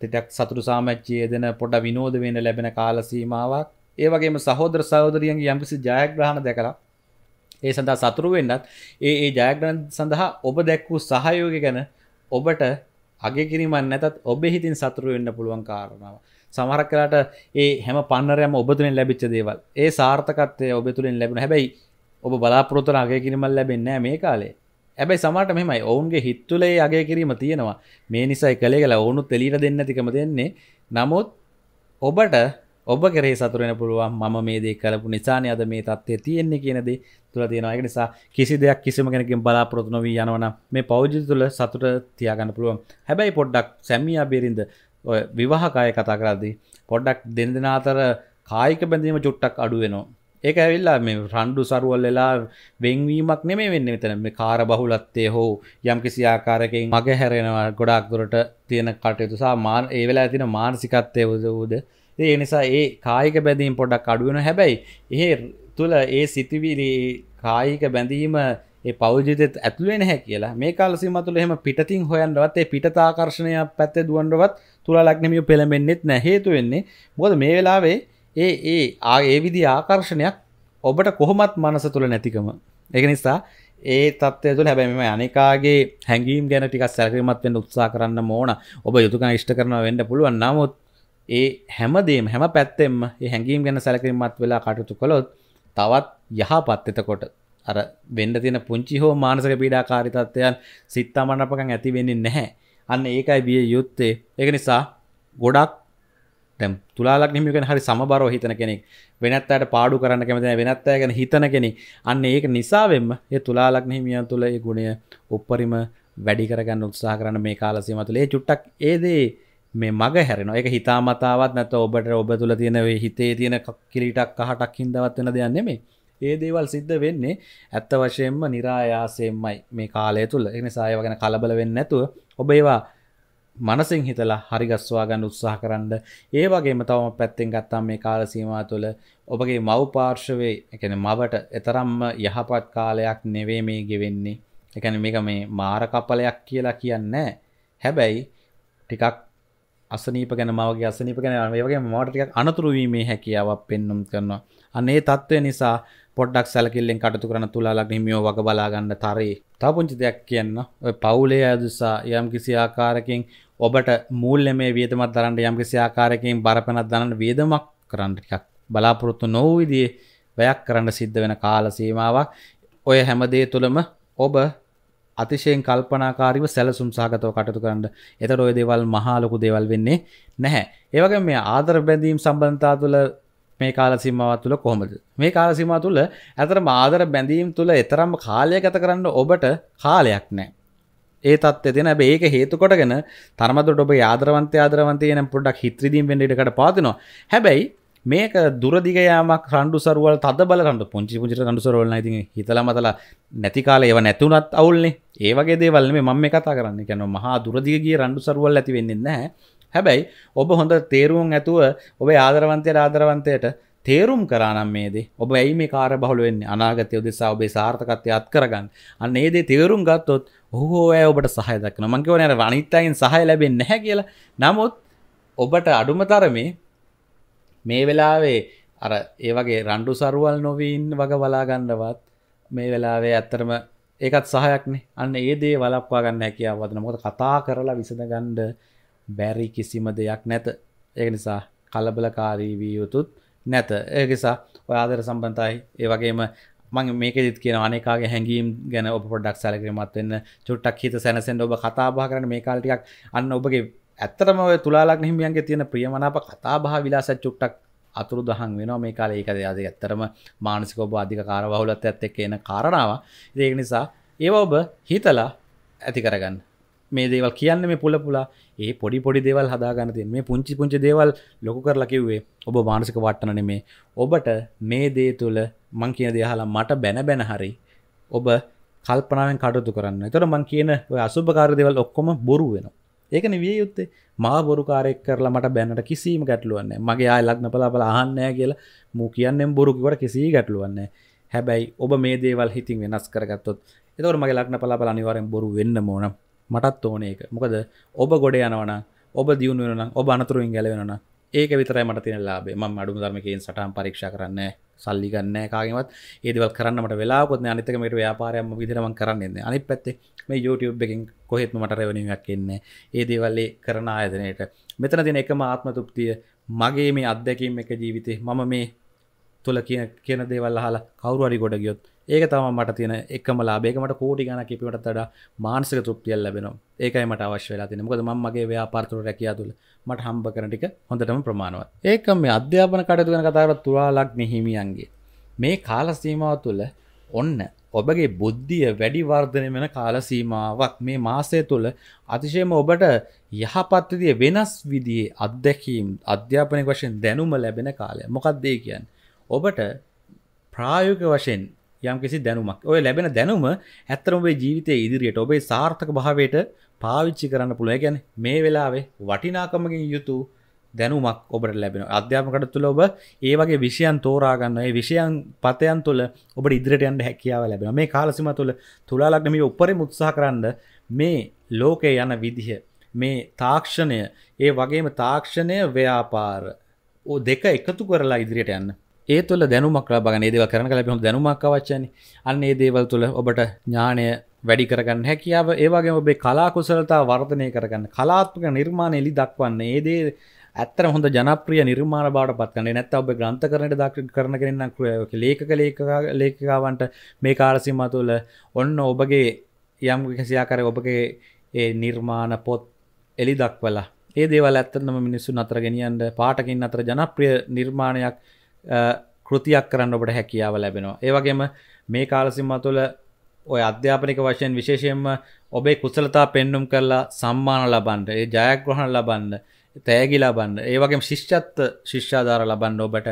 තෙටක් සතුරු සාමච්චිය දෙන පොඩ විනෝද වෙන ලැබෙන කාලසීමාවක් ඒවගේම සහෝදර සහෝදරියන්ගේ යම්කිසි ජයග්‍රහණ දැකලා ඒ සඳහා සතුරු වෙන්නත් ඒ ඒ ජයග්‍රහණ සඳහා ඔබ දැක්වූ සහයෝග ගැන ඔබට අගේ කිරීමන් නැතත් ඔබ හිතින් සතුරු වෙන්න පුළුවන් කාරණාව සමහරක් කලාට ඒ හැම පන්නරයම ඔබ තුළින් ලැබිච්ච දේවල් ඒ සාර්ථකත්වය ඔබ තුළින් ලැබෙන හැබැයි ඔබ බලාපොරොත්තුන අගේ කිරීමල් ලැබෙන්නේ මේ කාලේ. ඇබැයි සමට මෙමයි ඔවුන්ගේ හිත්තුලේ අගේ කිරීම තියෙනවා. මේ නිසයි කළේ කලා ඔවුනු තෙලීට දෙන්න තිකම දෙන්නේ. නමුත් ඔබට ඔබ කරේ සතුරෙන පුළුවන්. මම මේ දේ කරපු නිසානය අද මේ තත්වය තියෙන්නේ කියනදේ තුළ තියෙනවාක නිසා කිසි දෙයක් කිසිම කෙනකින් බලාපොරොත්තු නොවී යනවන මේ පෞජි තුළ සතුට තියාගන්න පුළුවන්. හැබැයි පොඩ්ඩක් සැමියා බේරින්ද ඔය විවාහකාය කතා කරද්දී පොඩ්ඩක් දෙන දෙෙන අතර කායික බැඳීම චුට්ටක් අඩුවෙනවා ඒක ඇවිල්ලා මේ රණ්ඩු සරුවල් වෙලා වෙන්වීමක් නෙමේ වෙන්න මෙතන. මේ කාර බහුලත්තේ හෝ යම් කිසි ආකාරයකින් මග හැරෙනවා ගොඩක් දුරට තියෙන කටයුතු සහ මාන ඒ වෙලා තින මානසිකත්වය උදවූද ඒ නිසා ඒ කායික බැඳීම් පොඩක් අඩුවෙන හැබැයි එහෙ තුළ ඒ සිතිවිලි කායික බැඳීම ඒ පෞජිතත් ඇතුලේ නැහැ කියලා මේ කාලසීම තුළ එහෙම පිටතින් හොයන්නවත් ඒ පිටතාකර්ශණය පැත්තේ දුවන්නවත් තුලා ලක්නෙමිය පෙළඹෙන්නෙත් නැහැ. හේතු වෙන්නේ මොකද මේ වෙලාවේ ඒ ඒ ආ ඒ විදි ආකර්ශණයක් ඔබට කොහොමත් මනස තුළ නැතිකම. එක නිසා ඒ තත්වය තුළ හැබැම අනිකාගේ හැඟීම් ගැන ටික සැලකීමත් වෙන්න උත්සා කරන්න ඕන. ඔබ යුතුකන ඉෂ්ට කරන වෙන්න පුළුවන්. නමුත් ඒ හැමදේම හැම පැත්තෙම ඒ හැඟීම් ගැන සැලකිරීමත් වෙලා කටයුතු කළොත් තවත් යහපත්. එතකොට අර වෙන්න තියෙන පුංචි හෝ මානසික පීඩාකාරීතත්වයන් සිත්තමනපකන් ඇති වෙන්නේ නැහැ. අන්න ඒකයි විය යුත්තේ. ඒක නිසා ගොඩක් තැම් තුලාලක් නිමිගෙන හරි සමබරව හිතන කෙනෙක් වෙනත් අයට පාඩු කරන්න කැමති වෙනත් අය ගැන හිතන කෙනෙක්. අන්න ඒක නිසාවෙන්ම ඒ තුලාලක් හිමියන් තුළ ඒ ගුණය උප්පරිම වැඩි කරගන්න උත්සාහ කරන්න මේ කාලසීම තුළ ඒ චුට්ටක් ඒදේ මේ මග හැරෙන එක හිතාමතාවත් නැත ඔබට ඔබ තුළ තියෙන හිතේ තියෙන කිරිටක් කහටක් හින්දවත් වෙන දෙයක් නෙමේ ඒ දේවල් සිද්ධ වෙන්නේ ඇත්ත වශයෙන්ම නිරායාසයෙන්මයි මේ කාලය තුළ එනි සායව ගැන කලබල වෙන්න නැතුව ඔබ ඒවා මනසින් හිතලා හරිගස්වා ගන්න උත්සාහ කරන්න. ඒ වගේම තවම පැත්තෙන් ගත්තාම මේ කාල සීමා තුළ ඔබගේ මව් පාර්ශවයේ එකන මවට එතරම්ම යහපත් කාලයක් නෙවේ මේ ගෙවෙන්නේ. එකන මේක මේ මාරකපලයක් කියලා කියන්න හැබැයි ටිකක් අසනීප ගැන මවගේ අසනීප ගැන වගේ මටටිකක් අනතුරුවීමේ හැකියාවක් පෙන්නුම් කරනවා. අන්නේ තත්ත්වය නිසා පොඩ්ඩක් සැලකිල්ලෙන් කටතු කරන තුලාලක් හිමියෝ වග බලාගන්න තරේ. තාපුංචි දෙයක් කියන්න. ඔය පවුලේ ඇදුසා යම් කිසි ආකාරකින් ඔබට මූල්‍ය මේ වියදමත් දරන්න යම් කිසි ආකාරකින් බරපැනත් දන්න වියදමක් කරන්න ටිකක් බලාපොරොත්තු නොවූ විදිහේ වැයක් කරන්න සිද්ධ වෙන කාල සීමාවක්. ඔය හැමදේ තුළම ඔබ අතිශයෙන් කල්පනාකාරීව සැලසුම් සහගතව කටයුතු කරන්න. එතට ඔය දේවල් මහාලොකු දේවල් වෙන්නේ නැහැ. ඒවගේ මේ ආදර බැඳීම් සම්බන්ධතා තුළ මේ කාලසිමාව තුළ කොහොමද? මේ කාලසිමා තුළ ඇතර මාදර බැඳීම් තුළ එතරම් කාලය ගත කරන්න ඔබට කාලයක් නෑ ඒ තත් එතින ඇබ ඒක හේතුකොටගෙන තරමදුට ඔබ ආදරවන්තය ආදරවන්තය නම් පොඩක් හිත්‍රදීම් වෙන්ඩට පාතිනවා හැබැයි මේක දුරදිගයාමක් රණ්ඩු සරුවල් තද බල රඩු පුංචි පුචිට රඩු සරවල ති හිතල මතල නැති කාල ඒව නැතුනත් අවුල්න්නේ ඒවගේ දේවල් මේ මම කතා කරන්න. කැන මහා දුරදිගගේ රණ්ඩු සරුවල් ඇති වෙන්නේ නැහැ. හැබැයි ඔබ හොඳ තේරුම් ඇතුව ඔබේ ආදරවන්තය ආදරවන්තයට තේරුම් කරනම් මේදේ ඔබ ඇයි මේ කාර බහුල වෙන්නේ? අනාගතය දෙසා ඔබේ සාර්ථකත්වය අත් කරගන්න. අන්න ඒදේ තේරුම් ගත්තොත් ඔහෝ ඇය ඔබට සහය දක්න මංකව නෑර වනිත්තයින් සහය ලැබෙන් නැහැ කියලා. නමුත් ඔබට අඩුම තරමේ මේ වෙලාවේ අර ඒවගේ රණ්ඩු සරුවල් නොවීන් වග බලාගන්නවත් මේ වෙලාවේ ඇත්තරම ඒකත් සහයක්නේ. අන්න ඒ දේ වලක්වා ගන්න හැකියාව වදන මොකද කතා කරලා විසඳ ගණ්ඩ බැරි කිසිම දෙයක් නැත. ඒ නිසා කලබලකාරී වී යුතුත් නැත. ඒකිසා ඔයාදර සම්බන්තයි ඒවගේම මං මේක දිත් කියන අනකාගේ හැඟීම් ගැන ඔබ පොඩක් සැලකරීමත් වෙන්න. චුට්ටක් හිත සැනසෙන් ඔබ කතාබා කරන මේ කාල්ටියක් අන්න ඔබගේ ඇත්තරම ඔය තුලාලක් හිමියන්ගේ තියෙන ප්‍රියමනාප කතාබා විලාස චුට්ටක් අතුරු දහන් වෙන මේ කාල ඒකද අද ඇත්තරම මානසික ඔබ අධික කාරවහුලත් ඇත්ත එක් එන කාරණාව ඒක නිසා ඒව ඔබ හිතලා ඇති කරගන්න. මේ දේවල් කියන්න මේ පුල පුලා. ඒ පොඩි පොඩි දේවල් හදාගන්න තිය මේ පුංචි පුංචි දේවල් ලොකු කරලා කිව්වේ ඔබ මානසික වට්ටන නෙමේ. ඔබට මේ දේ තුළ මං කියන දෙහලා මට බැන බැන හරි ඔබ කල්පනාවෙන් කටයුතු කරන්න. තොර මං කියන ඔය අසුභකාර දෙවල් ඔක්කොම බොරු වෙන ඒකන විය යුත්තේ. මා බොරුකාරෙක් කරලා මට බැන්නට කිසිීම ගැටලුවන්න මගේ ආය ලක්න පලාපල අහන්නෑ කියලා මූ කියන්නෙන් බොරුකිවට කිසි ගැටලුවන්න හැබැයි ඔබ මේ දේවල් හිතින් වෙනස් කරගත්තොත් එතවට මගේ ලක්න පලාපල අනිවාරෙන් බොරු වෙන්න මෝනම් මටත් ඕන එක මොකද ඔබ ගොඩ යනවන ඔබ දියුණු වෙන ඔබ අනතුරුවෙන් ගැලවෙන ඒක විතරයි මට තියෙන ලාබේ ම අඩුම ධර්මකයෙන් සටහන් පරීක්ෂ කරන්න සල්ලි ගන්න කාගෙමත් ඒදවල් කරන්නට වෙලාකොත් අනිතකමට ව්‍යාපාරයම විදිරම කරන්නන්නේ අනි පැත්තේ මේ YouTube එකින් කොහෙත්ම මට රැවනීමක් එන්නේ ඒ දේවල්ලේ කරන ආයතනයට. මෙතන තින එකම ආත්ම තුප්තිය මගේ මේ අත්දැකීම් එක ජීවිතේ මම මේ තුළ කියන කියන දේවල් හලා කවරුවරි ගොඩ ගියොත් ඒක තම මට තියෙන එකම ලාබේකමට කෝටි ගන කිපීමට තඩ මානසික තෘප්තියල් ලැබෙනවා. ඒකයි මට අවශ්‍ය වෙලා තින මොකද මගේ ව්‍යාපාරතුර රැකියා තුළ මට හම්බ කරටික හොඳටම ප්‍රමාණවත්. ඒකම මේ අධ්‍යාපන කටයුතු වෙන කතාවට තුරාලක් මෙහිමියන්ගේ. මේ කාලසීමාව තුළ ඔන්න ඔබගේ බුද්ධිය වැඩි වර්ධනය වෙන කාලසීමාවක් මේ මාසය තුළ අතිශයම ඔබට යහපත්තිදිය වෙනස් විදිේ අත්දැකීම් අධ්‍යාපනය වශයෙන් දැනුම ලැබෙන කාලය මොකක්දේ කියන් ඔබට ප්‍රායෝක වශයෙන් යම් කිසි දැනුමක්. ඔය ලැබෙන දැනුම ඇත්තර ඔබේ ජීවිතය ඉදිරියට ඔබේ සාර්ථක භාවයට පාවිච්චි කරන්න පුළුව ගැන මේ වෙලාවේ වටිනාකමකින් යුතු දැනුමක් ඔබට ලැබෙන අධ්‍යාපකට තුළ ඔබ ඒ වගේ විෂයන් තෝරාගන්න ඒ විෂයන් පතයන් තුළ ඔබ ඉදිරියට යන්ට හැකියාව ලැබෙන මේ කාලසිම තුළ තුලාලක්නම උපරි මුත්සාහ කරන්න මේ ලෝකය යන විදිහ මේ තාක්ෂණය ඒ වගේම තාක්ෂණය ව්‍යාපාර ඕ දෙක එකතු කරලා ඉදිරියට යන්න. ඒ තුළ දැනුමක් ලබගන ඒදව කරන කල හො දැනුමක් අවච්චන අන්න ඒ දේවල් තුළ ඔබට ඥානය වැඩි කරගන්න හැකියාව ඒවාගේ ඔබේ කලාකුසලතා වර්ධනය කරගන්න කලාත්මක නිර්මාණ එලි දක්වන්න. ඒදේ ඇත්තර හොඳ ජනප්‍රිය නිර්මාණ බාට පත්කන්න නැත්ත ඔබ ග්‍රන්ථ කරනට දක් කරන කරන්න ලේකක ලේක ලේකකාවන්ට මේ කාලසිම තුළ ඔන්න ඔබගේ යම් කසියා කර ඔබගේ ඒ නිර්මාණ පොත් එලි දක්වලා ඒ දේවල් ඇත්තනම මිනිස්සු අතර ගෙනියන්ට පාටකින් අතර ජනප්‍රිය නිර්මාණයක් කෘතියක් කරන්න ඔබට හැකියාව ලැබෙනවා. ඒවගේම මේ කාලසිම්ම තුළ ඔය අධ්‍යාපනික වශයෙන් විශේෂයෙන්ම ඔබේ කුසලතා පෙන්නුම් කරලා සම්මාන ලබන්ඩ ඒ ජයග්‍රහණ ලබන්න තෑගි ලබන්න ඒවගේ ශිෂ්චත්ත ශිෂ්‍යාධාර ලබන්න ඔබට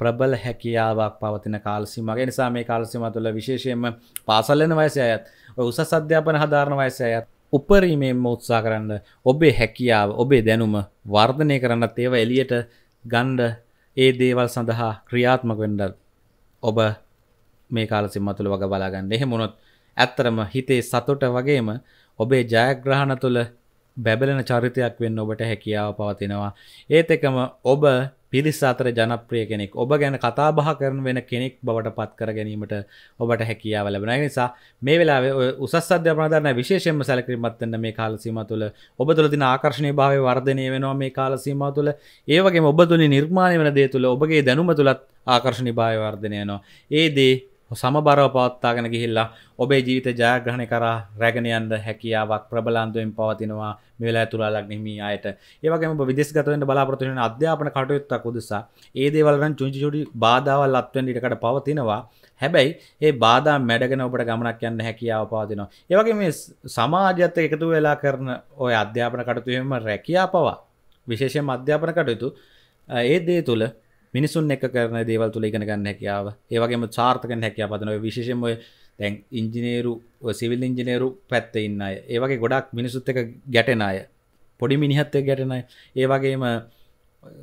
ප්‍රබල හැකියාවක් පවතින කාලසිමගේ නිසා මේ කාලසිම තුළ විශේෂයෙන්ම පාසල්ලන වයසය අයත් උස සධ්‍යාපන හධාරණ වයසය අයත් උපරීමෙන්ම උත්සා කරන්න ඔබේ හැකියාව ඔබේ දැනුම වර්ධනය කරන්නත් ඒව එලියට ගණ්ඩ ඒ දේවල් සඳහා ක්‍රියාත්මක වෙන්ඩ ඔබ මේ කාල සිම්මතුළ වග බලාගන්න. එහෙ මොනොත් ඇත්තරම හිතේ සතුට වගේම ඔබේ ජයග්‍රහණ තුළ බැබලෙන චරිතයක් වෙන්න ඔබට හැකියාව පවතිනවා. ඒත් එකම ඔබ පිරිස් අතර ජනප්‍රිය කෙනෙක්. ඔබ ගැන කතා බහ කරන වෙන කෙනෙක් බවට පත් කර ගැනීමට ඔබට හැකියාව ලැබෙන නිසා මේ වෙලා උසස් අධ්‍යාපනධරන විශේෂෙන්ම සැලකිරිමත්වන්න මේ කාලසීම තුළ ඔබ තුළ තින ආකර්ශණය භාව වර්ධනය වෙනවා මේ කාලසීම තුළ. ඒවගේ ඔබ තුළි නිර්මාණය වන දේ තුළ ඔබගේ දැනුම තුළත් ආකර්ශණි භාව වර්ධනය නවා ඒ දේ සමබරව පවත්තාගෙන ගිහිල්ලා ඔබේ ජීවිත ජයග්‍රහණය කරා රැගෙන යන්න හැකියාවක් ප්‍රබලන්දුවෙන් පවතිනවා මේ වෙලාව තුලාලක් නෙමී අයට ඒ වගේම ඔබ විදේශගත වෙන්න බලාපොරොත්තු වෙන අධ්‍යාපන කටයුත්තක් උදෙසා ඒ දේවල් නම් චුංචි චුටි බාධාවල් අත්වෙන්න ඉඩකට පවතිනවා. හැබැයි ඒ බාධා මැඩගෙන ඔබට ගමනක් යන්න හැකියාව පවතිනවා. ඒ වගේ මේ සමාජයත් එකතු වෙලා කරන ඔය අධ්‍යාපන කටයුතු එහෙම රැකියාව පවා විශේෂයෙන්ම අධ්‍යාපන කටයුතු ඒ දේ තුල මිනිසුන් එක කරන දේවල් තුළ ඉගෙන ගන්න හැකියාව. ඒවගේම චාර්ථකන හැකියා පදනව විශේෂම දැන් ඉංජිනේරු සිවිල් ඉංජිනේරු පැත්ත ඉන්න අය. ඒවගේ ගොඩක් මිනිසුත් එක ගැටෙන අය. පොඩි මිනිහත්තය ගැටෙනයි ඒවගේම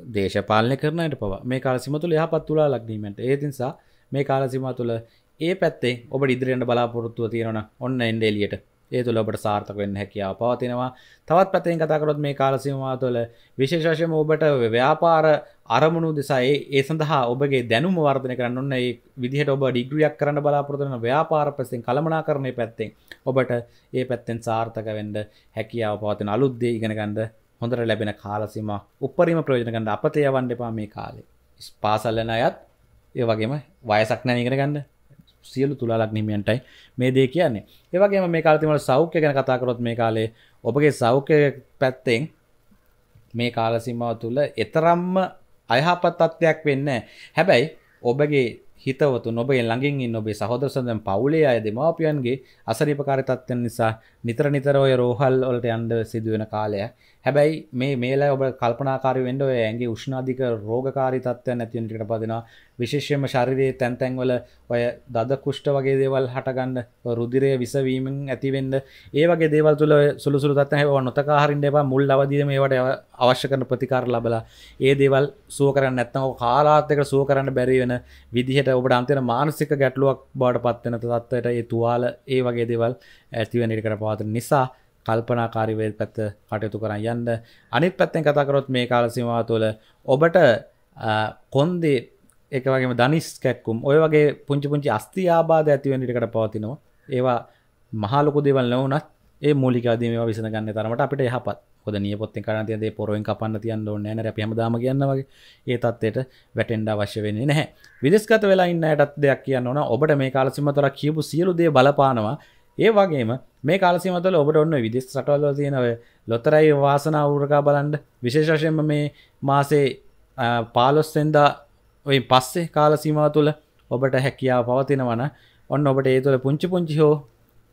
දේශපාලනය කරනයට පව. මේ කාලසිම තුළ යහපත් තුලා ලක්නීමට ඒතිනිසා මේ කාලසිම තුළ ඒ පැත්තේ ඔබ ඉදිරියට බලාපොරොත්තුව තියෙනන ඔන්න එන්ඩ එලියට ඒ තුළ ඔබට සාර්ථක වෙන්න හැකියාව පවතිනවා. තවත් පැතෙන් කතාකරොත් මේ කාලසිමවා තුළ විශේෂශයම ඔබට ව්‍යාපාර අරමුණු දෙසා ඒ සඳහා ඔබගේ දැනුම වර්ධන කරන්න ඔන්න ඒ විදිහට ඔබ ඩිග්‍රියක් කරන්න බලාපොරොත්තුන ව්‍යාපාර පසෙන් කළමනා කරණය පැත්තෙන් ඔබට ඒ පැත්තෙන් සාර්ථක වෙන්ඩ හැකියාව පවතින අලුද්දේ ඉගෙන ගන්ඩ හොඳට ලැබෙන කාලසිම උපරිම ප්‍රයෝජන ගන්න අපතය වන්ඩ එපා මේ කාලේ. පාසල්ලන අයත් ඒ වගේම වයසක් නෑ ඉගෙන ගන්න. සියලු තුලාලක් නිමියන්ටයි මේ දේ කියන්නේ. ඒවගේම මේ කාලතිමට සෞඛ්‍ය ගැන කතාකරොත් මේ කාලේ ඔබගේ සෞඛ්‍ය පැත්තෙන් මේ කාලසිමාව තුළ එතරම්ම අයහපත් තත්ත්වයක් වෙන්න හැබැයි ඔබගේ හිතවතු නොබේ ළඟින් ඉන්න ඔබේ සහෝදර සඳන් පවුලේ අය දෙමාපියන්ගේ අසනීපකාරී තත්ත්වයන් නිසා නිතර නිතර ඔය රෝහල් වලට යන්න සිදුවෙන කාලයක් හැබැයි මේ මේලා ඔබ කල්පනාකාරී වෙන්න ඔය ඇඟේ උෂ්ණාධික රෝගකාරී තත්ත්වයන් නැති වෙන එකට පදිනවා. විශේෂයෙන්ම ශරීරයේ තැන් තැන් වල ඔය දද කුෂ්ඨ වගේ දේවල් හටගන්න රුධිරය විසවීමෙන් ඇති වෙන්න ඒ වගේ දේවල් තුල සුළු සුළු තත්ත්වයන් ඒවා නොතකා හරින්න එපා. මුල් අවදියේම ඒවට අවශ්‍ය කරන ප්‍රතිකාර ලැබලා ඒ දේවල් සුව කරන්න නැත්නම් ඔය කාලාන්තයකට සුව කරන්න බැරි වෙන විදිහට ඔබට අන්තිම මානසික ගැටලුවක් බවට පත් වෙන තත්ත්වයට ඒ තුවාල ඒ වගේ දේවල් ඇති වෙන එකට පවතින නිසා කල්පනාකාරිවේ පැත්ත කටයුතු කරන්න යන්න. අනිත් පැත්තෙන් කතාකරොත් මේ කාල සීමාව තුළ ඔබට කොන්දේ එක වගේම දනිස් කැක්කුම් ඔය වගේ පුංචි පුංචි අස්ති ආබාධ ඇතිවෙනටිකට පවතිනවා. ඒවා මහලොකු දෙවල් නොවනත් ඒ මූලිකාදීම විසඳ ගන්න තරමට අපිට යහපත්. හොද නියපොත්තෙන් කරන තියදේ පොරුවෙන් කපන්න තියන්න ඕන්න නෑන අපි හැමදාම කියන්න වගේ. ඒ තත්වයට වැටෙන්ඩ අවශ්‍ය වෙන්නේ නැහැ. විදිස්කත වෙලා ඉන්න යටත් දෙයක් කියන්න ඕන. ඔබට මේ කාලසිමතර කියපු සියලු දේ බලපානවා. ඒ වගේම මේ කාලසිමතල ඔබට ඔන්න විදිස් සටවල්ල තියෙනව ලොතරයි වාසනා වූරකා බලන්ඩ විශේෂශයෙන්ම මේ මාසේ පාලොස්සෙන්දා ඔයි පස්සේ කාලසීමාව තුළ ඔබට හැකියාව පවතිනවන ඔන්න ඔබට ඒ තුළ පුංචි පුංචි හෝ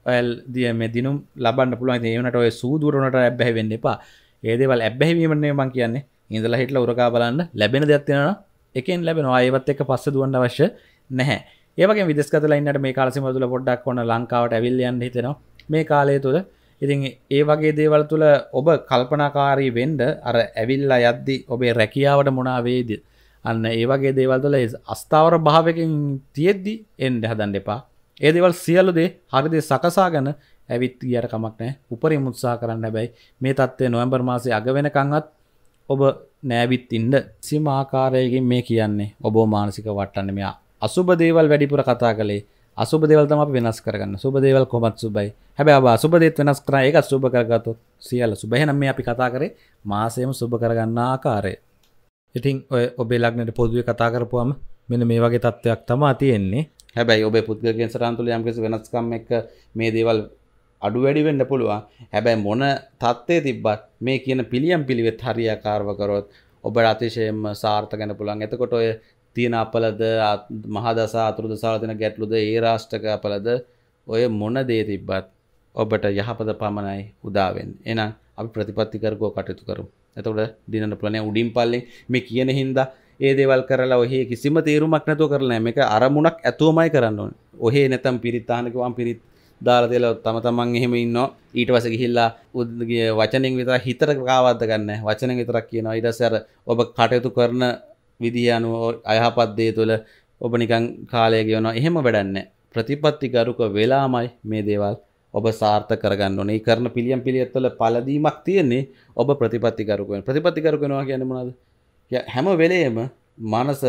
ඔයල් දිය මේ දිනුම් ලබන්න පුළුවන්. ඒවනට ඔය සූදුරනට ඇබැහි වෙන්න එපා. ඒදේවල් ඇබැහිවීමන්නේ මං කියන්නේ. ඉඳලා හිටල උරකා බලන්න ලැබෙන දෙයක්ත්තිෙන එකෙන් ලැබෙන අයවත් එක පස්ස දුවන්න අවශ්‍ය නැහැ. ඒවගේ විදස්කතල ඉන්නට මේ කාලසිම තුළ පොඩ්ඩක් ඔන්න ලංකාවට ඇවිල්ලයන් හිතෙනවා. මේ කාලය තුළ ඉතින් ඒ වගේ දේවල් තුළ ඔබ කල්පනාකාරී වෙන්ඩ අර ඇවිල්ලා යද්දි ඔබේ රැකියාවට මොනාවේද අන්න ඒ වගේ දේවල් තුළ අස්ථාවර භාවකින් තියෙද්දි එන්ඩ හදන් එපා. ඒ දෙවල් සියලුදේ හරිදේ සකසා ගැන ඇවිත් ගියට කමක් නෑ උපරි මුත්සා කරන්න හැබැයි මේ තත්ත්වය නොවම්බර් මාසේ අග වෙනකංවත් ඔබ නෑවිත් ඉන්ඩ සිම ආකාරයකින් මේ කියන්නේ ඔබ මානසික වටන්න මෙයා අසුබ දේවල් වැඩිපුර කතා කළේ. අසුබ දෙවල්තම වෙනස් කරගන්න. සුබ දේවල් කොමත් සුබයි. හැබැ සුබදෙත් වෙනස් කර එක සුබ කරගතු සියල්ල සුබහනම් මේ අපි කතා කරේ මාසයම සුබ කරගන්න ආකාරය. ඉතින් ඔය ඔබේ ලක්නට පොදුවේ කතා කරපුුවම මෙන මේ වගේ තත්ත්වයක් තමා තියෙන්නේ. හැබැයි ඔබ පුද්ගලගෙන් සරන්තුල යම්කිසි වෙනස්කම් එක මේ දේවල් අඩු වැඩි වෙන්න පුළුවන්. හැබැයි මොන තත්ත්වය තිබ්බත් මේ කියන පිළියම් පිළිවෙත් හරියාකාරව කරොත් ඔබට අතිශයෙන්ම සාර්ථක වෙන්න පුළුවන්. එතකොට ඔය තියෙන අපලද මහදසා අතුරු දසාල තියෙන ගැටලුද ඒ රාෂ්ටක අපලද ඔය මොන දේ තිබ්බත් ඔබට යහපත පමණයි උදා වෙන්නේ එහෙනම් අපි ප්‍රතිපත්ති කරකෝ කටයුතු කරමු එතකොට දිනන ප්ලනය උඩින් පල්ලෙන් මේ කියන හින්දා ඒ දේවල් කරලා ඔහේ කිසිම තේරුමක් නැතුව කරලා මේක අරමුණක් ඇතුවමයි කරන්න ඕනේ. ඔහේ නැතම් පිරිත් තානකවම් පිරිත් දාලා තියලා තම තමන් එහෙම ඉන්නවා. ඊට පස්සේ ගිහිල්ලා වචනෙන් විතර හිතට කාවද්ද ගන්න. වචනෙන් විතරක් කියනවා. ඊට පස්සේ අර ඔබ කටයුතු කරන විදිහ අනුව අයහපත් දේ තුළ ඔබ නිකන් කාලය ගෙවනවා. එහෙම වැඩක් නැහැ. ප්‍රතිපත්ති ගරුක වෙලාමයි මේ දේවල් ඔබ සාර්ථක කරගන්න ඕනේ. කරන පිළියම් පිළියෙත් වල පළදීමක් තියෙන්නේ ඔබ ප්‍රතිපත්ති ගරුක වෙන. ප්‍රතිපත්ති ගරුක වෙනවා කියන්නේ මොනවද? හැම වෙලේම මනස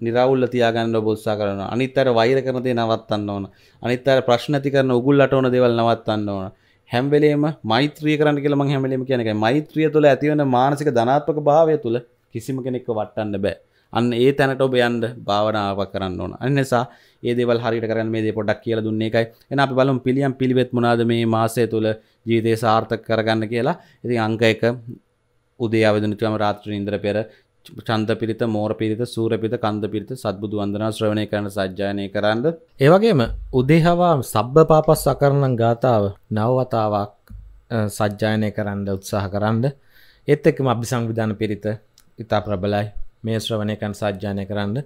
නිරවුල්ල තියාගන්න බොස්සා කරන අනිත්තර වෛර කරන දේ නවත්තන්න ඕන අනිත්තර ප්‍රශ්නති කරන උගුල්ලට ඕන දෙවල් නවත්තන්න ඕන හැම්වෙලේම මෛත්‍රිය කරන්න කියලම හැමලීම කියනක මෛත්‍රිය තුළ ඇතිවන මානසික ධනාත්මක භාවය තුළ කිසිම කෙනෙක්ව වටන්න බෑ. අන්න ඒ තැනට ඔබ යන්ඩ භාවනාව කරන්න ඕන. අනිසා ඒදවල් හරිට කරන්න මේ පොඩක් කියල දුන්නේ එකයි. එන අපි බලම් පිළියම් පිළිවෙත් මනාද මේ මාසය තුළ ජීවිතය සාර්ථක කරගන්න කියලා. ඉතින් අංක එක උදේ අවදනතුම රාත්‍ර ඉන්ද්‍ර පෙර චන්ද පිරිත මෝර පිරිත සූරපිත කන්ද පිරිත සත්බුදු වන්දනා ශ්‍රවණය කරන සජ්‍යානය කරන්න. ඒවගේම උදේහවා සබ්බ පාපස් අකරණං ගාථාව නවවතාවක් සජ්‍යායනය කරන්න උත්සාහ කරන්න. ඒත් එක්කම අභි සංවිධාන පිරිත ඉතා ප්‍රබලයි. මේ ශ්‍රවණයකන් සජ්‍යානය කරන්න.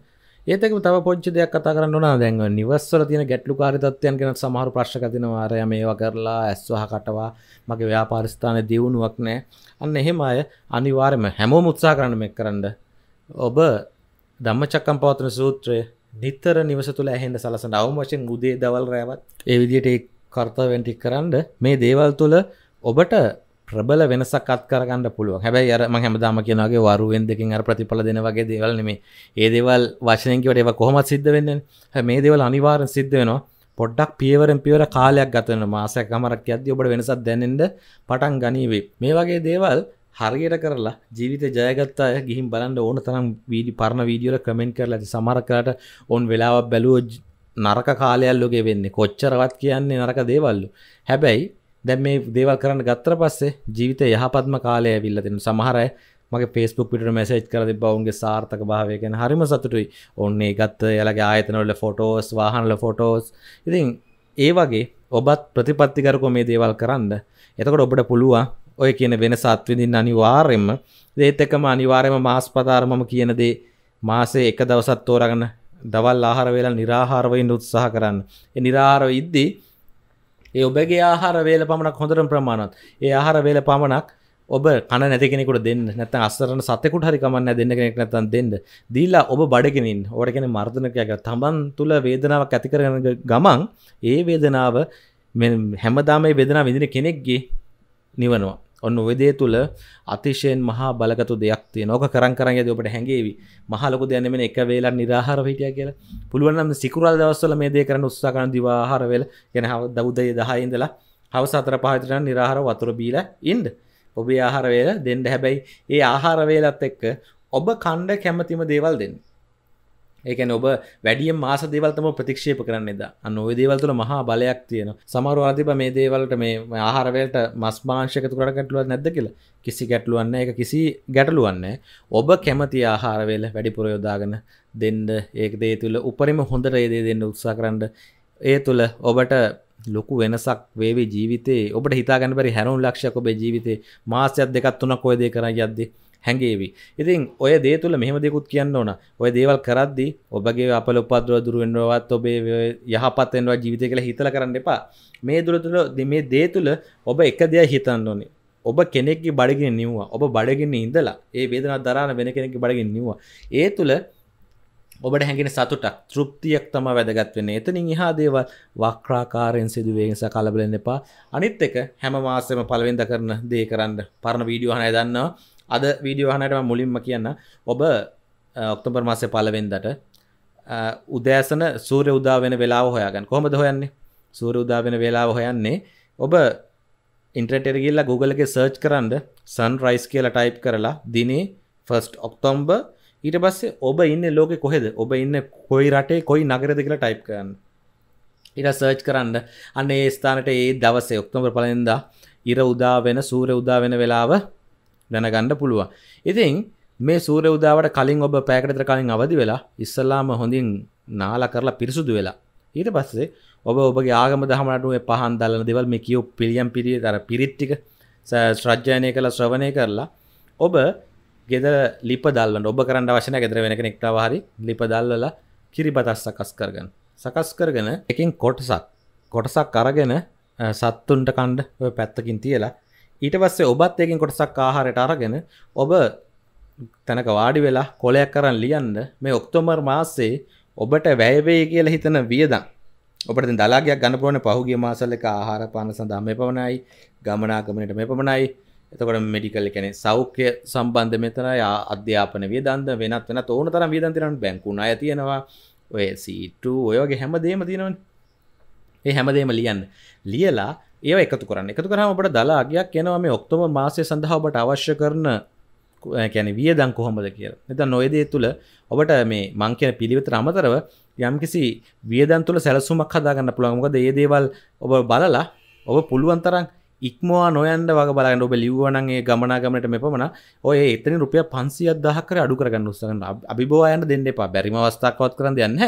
ඒතක තව පොච්ච දෙයක් කතා කරන්න නා දැන්ව නිවස්වල තියෙන ගැටලු කාරිතත්වයන් කෙන සමහර ප්‍රශ්කතින වාරය මේවා කරලා ඇස්වහ කටවා. මගේ ව්‍යාපාරිස්ථාන දියුණුවක් නෑ අන්න එහෙම අය අනිවාර්යම හැමෝම උත්සා කරන්න මෙක් කරන්න. ඔබ දම්මචක්කම් පවතන සූත්‍රය නිතර නිවස තුළ ඇහෙන්ට සලසන අවම වශයෙන් උදේ දවල් රෑවත් ඒ විදියට කර්තවැන්ටික් කරන්න. මේ දේවල් තුළ ඔබට ප්‍රබල වෙනසක් අත් කරගන්න පුළුව හැබැයි අර ම හැමදාම කියනගේ වරුවෙන් දෙකින් අර ප්‍රතිඵල දෙන වගේ දේවල් නෙමේ ඒ දේවල් වශනයකිවට ඒව කොහොමත් සිද්ධ වෙන්න මේ දේවල් අනිවාරෙන් සිද්ධ වෙනවා. පොඩ්ඩක් පියවරෙන් පියවර කාලයක් ගතන මාසයක් කමරක් ඇද ඔබට වෙනසත් දැනෙන්ට පටන් ගනීවේ. මේ වගේ දේවල් හරියට කරලා ජීවිත ජයගත්තාය ගිහිම් බලන්න ඕන තරම් වීඩි පරණ වීඩියෝල කමෙන්ට් කරලා ඇති සමරකරට ඔන් වෙලාවක් බැලුව නරක කාලයල්ලොගේ වෙන්නේ කොච්චරවත් කියන්නේ නරක දේවල්ලු. හැබැයි දැන් මේ දේවල් කරන්න ගත්තර පස්සේ ජීවිත යහපත්ම කාලය ඇවිල්ලා තියෙන සමහර අය මගේ Facebook පිටුට මැසේජ් කරලා තිබ්බා ඔවුන්ගේ සාර්ථක භාවය ගැන හරිම සතුටුයි. ඔන්නේ ගත්ත එයාලගේ ආයතනවල ෆොටෝස්, වාහනවල ෆොටෝස්. ඉතින් ඒ වගේ ඔබත් ප්‍රතිපත්තිකරකෝ මේ දේවල් කරන්න. එතකොට ඔබට පුළුවන් ඔය කියන වෙනස අත්විඳින්න අනිවාර්යෙන්ම. ඒත් එක්කම අනිවාර්යෙන්ම මාස්පතාර මම කියන දේ මාසේ එක දවසක් තෝරාගෙන දවල් ආහාර වේලා निराහාරව ඉන්න උත්සාහ කරන්න. ඒ निराහාරව ඉද්දී ඒ ඔබගේ ආහාර වේල පමණක් හොඳටම ප්‍රමාණවත්. ඒ ආහාර වේල පමණක් ඔබ කන නැති කෙනෙකුට දෙන්න නැත්නම් අස්සරන සතෙකුට හරි කමන්නේ දෙන්න කෙනෙක් නැත්නම් දෙන්න. දීලා ඔබ බඩගෙන ඉන්න. ඕකට කියන්නේ මර්ධනකයක් කියලා. තමන් තුල වේදනාවක් ඇති කරගෙන ගමන් ඒ වේදනාව හැමදාම මේ වේදනාව විඳින කෙනෙක්ගේ නිවනවා. ඔන්න වෙදේ තුළ අතිශයෙන් මහා බලකතු දෙයක් තිය නොක කරන් කරන්න ඇද ඔබට හැඟේවි. මහලොක දැනමෙන එක වේලා නිරහර හිටිය කියලා. පුළුවන්නම් සිකුරල් දවස්සල මේ දේ කරන උත්සාකරන දිවාහරවෙල ගැන දෞද්ධය දහයිඉඳලා හවස අතර පහතරන නිරහර වතුර බීල ඉන්ඩ ඔබේ ආහාරවේල දෙන්ඩ හැබැයි ඒ ආහාරවේලත් එක්ක ඔබ කණ්ඩ කැමතිම දේවල් දෙන්න. ඒකන ඔබ වැඩිය මාස දේවල්තම ප්‍රතික්ෂේප කරන්න එද අන්න ඔය දේවල්තුළ මහා බලයක් තියෙන සමරු අතිබ මේ දේවල්ට මේ ආහාරවලට මස් භාංශකතු කර ගැටලුව නැද්ද කියලා? කිසි ගැටලුවන්න එක කිසි ගැටලුවන්න ඔබ කැමති ආහාරවෙල වැඩිපුර යොදාගන දෙන්න. ඒක දේ තුළ උපරිම හොඳට ඒදේ දෙන්න උත්සා කරන්න. ඒ තුළ ඔබට ලොකු වෙනසක් වේවේ ජීවිතේ. ඔබට හිතාගන්න බැරි හැරුම් ලක්ෂයක් ඔබේ ජීවිතේ. මාසයක් දෙකක් තුනක් ඔය දේ කරන් යද්දී හැඟේවි. ඉතින් ඔය දේ තුළ මෙහෙම දෙකුත් කියන්න ඕන. ඔය දේවල් කරද්දී ඔබගේ අපල උපද්‍රව දුර වෙනවත් ඔබේ යහපත් වෙනවා ජීවිතය කියලා හිතලා කරන්න එපා. මේ දුර තුළ මේ දේ තුළ ඔබ එක දෙයක් හිතන්න ඕනේ. ඔබ කෙනෙක්ගේ බඩගින්න නිව්වා. ඔබ බඩගින්න ඉඳලා ඒ වේදනාව දරාන වෙන කෙනෙක්ගේ බඩගින්න නිව්වා. ඒ තුළ ඔබට හැඟෙන සතුටක් තෘප්තියක් තමයි වැදගත් වෙන්නේ. එතනින් එහා දේවල් වක්‍රාකාරයෙන් සිදුවේ නිසා කලබල වෙන්න එපා. අනිත් එක හැම මාසෙම පළවෙනිදා කරන දේ කරන්න. පරණ වීඩියෝ අහන අය දන්නවා. අද වීඩියෝ හනටම මුලින්ම කියන්න. ඔබ ඔක්තොබර් මාසය පලවෙන්දට උදෑසන සූරය උදා වෙන වෙලාව හොයාගන්න. කොහොමද හොයන්නේ? සූර උදා වෙන වෙලාව හොයන්නේ ඔබ ඉන්ට්‍රටර් ගිල්ලා Googleගේ සර්ච් කරන්න සන් රයිස් කියලා ටයිප් කරලා දිනේ ෆස්ට් ඔක්තොම්බ ඊට පස්සේ ඔබ ඉන්න ලෝකෙ කොහෙද? ඔබ ඉන්න කොයි රටේ කොයි නගරද කියලා ටයිප් කරන්න. ඉට සර්ච් කරන්න අන්න ඒ ස්ථානට ඒ දවසේ ඔක්තොම්බර් පලෙන්දා ඉර උදා වෙන සූර උදා වෙන වෙලාව දැනගණ්ඩ පුළුවන්. ඉතින් මේ සූර උදාවට කලින් ඔබ පෑකටතර කලින් අවදි වෙලා ඉස්සල්ලාම හොඳින් නාල කරලා පිරිසුදු වෙලා ඊට පස්සේ ඔබ ඔබගේ ආගම දහමටුව පහන් දල්ලන දෙවල් මේ කියව පිළියම් පිරිය තර පිරිත්තික ශ්‍රජ්‍යයනය කළ ශ්‍රවණය කරලා ඔබ ගෙද ලිප දල්ල ඔබ කරන්න වශන ගෙදර වෙන නෙක්ටව හරි ලිප දල්ලලා කිරිබතස් සකස් කරගන්න. සකස් කරගෙන එකින් කොටසක්. කොටසක් අරගෙන සත්තුන්ට කණ්ඩ පැත්තකින් තියලා ඊට පස්සේ ඔබත් ඒකින් කොටසක් ආහාරයට අරගෙන ඔබ තැනක වාඩි වෙලා කොලයක් කරන්න ලියන්න මේ ඔක්තෝමර් මාසේ ඔබට වැයවේ කියලා හිතන වියදම්. ඔබට දලාගයක් ගන්න පුවන පහුගිය මාසල එක ආහාර පාන සඳහා මේ පමණයි ගමනාගමනට මේ පමණයි එතකොට මෙඩිකල් කැනෙ සෞඛ්‍ය සම්බන්ධ මෙතන අධ්‍යාපන වියදන්ද වෙනත් වෙන ඕන තරම් වියදන්තිරන් බැංකුණ අය තියෙනවා. ඔය සීට ඔයගේ හැම දේම තියෙනවන්. ඒ හැමදේම ලියන්න. ලියලා ඒ එකතු කරන්න. එකතු කරම ඔබට දලාගයක් කියනවා මේ ඔක්තොම මාසය සඳහා ඔබට අවශ්‍ය කරන කැන වියදන් කොහොමද කිය එත නොයදේ තුළ ඔබට මේ මං කියන පිළිවෙත අමතරව යම්කිසි වියදන් තුළ සැලසුමක් හදාගන්න පුළුවන්මකද ඒ දේවල් ඔබ බලලා ඔබ පුළුවන්තරන් ඉක්මවා නොයන්ට වග බලන්න ඔබ ලිව්වනගේ ගමනාගමට මෙපමන ඔය එතන රුපිය පන්සිය දහකර අඩු කරගන්න උත්සගන්න අභිබෝයන්න දෙන්න එපා. බැරිම අවස්ථාකවත් කරන්න යන්න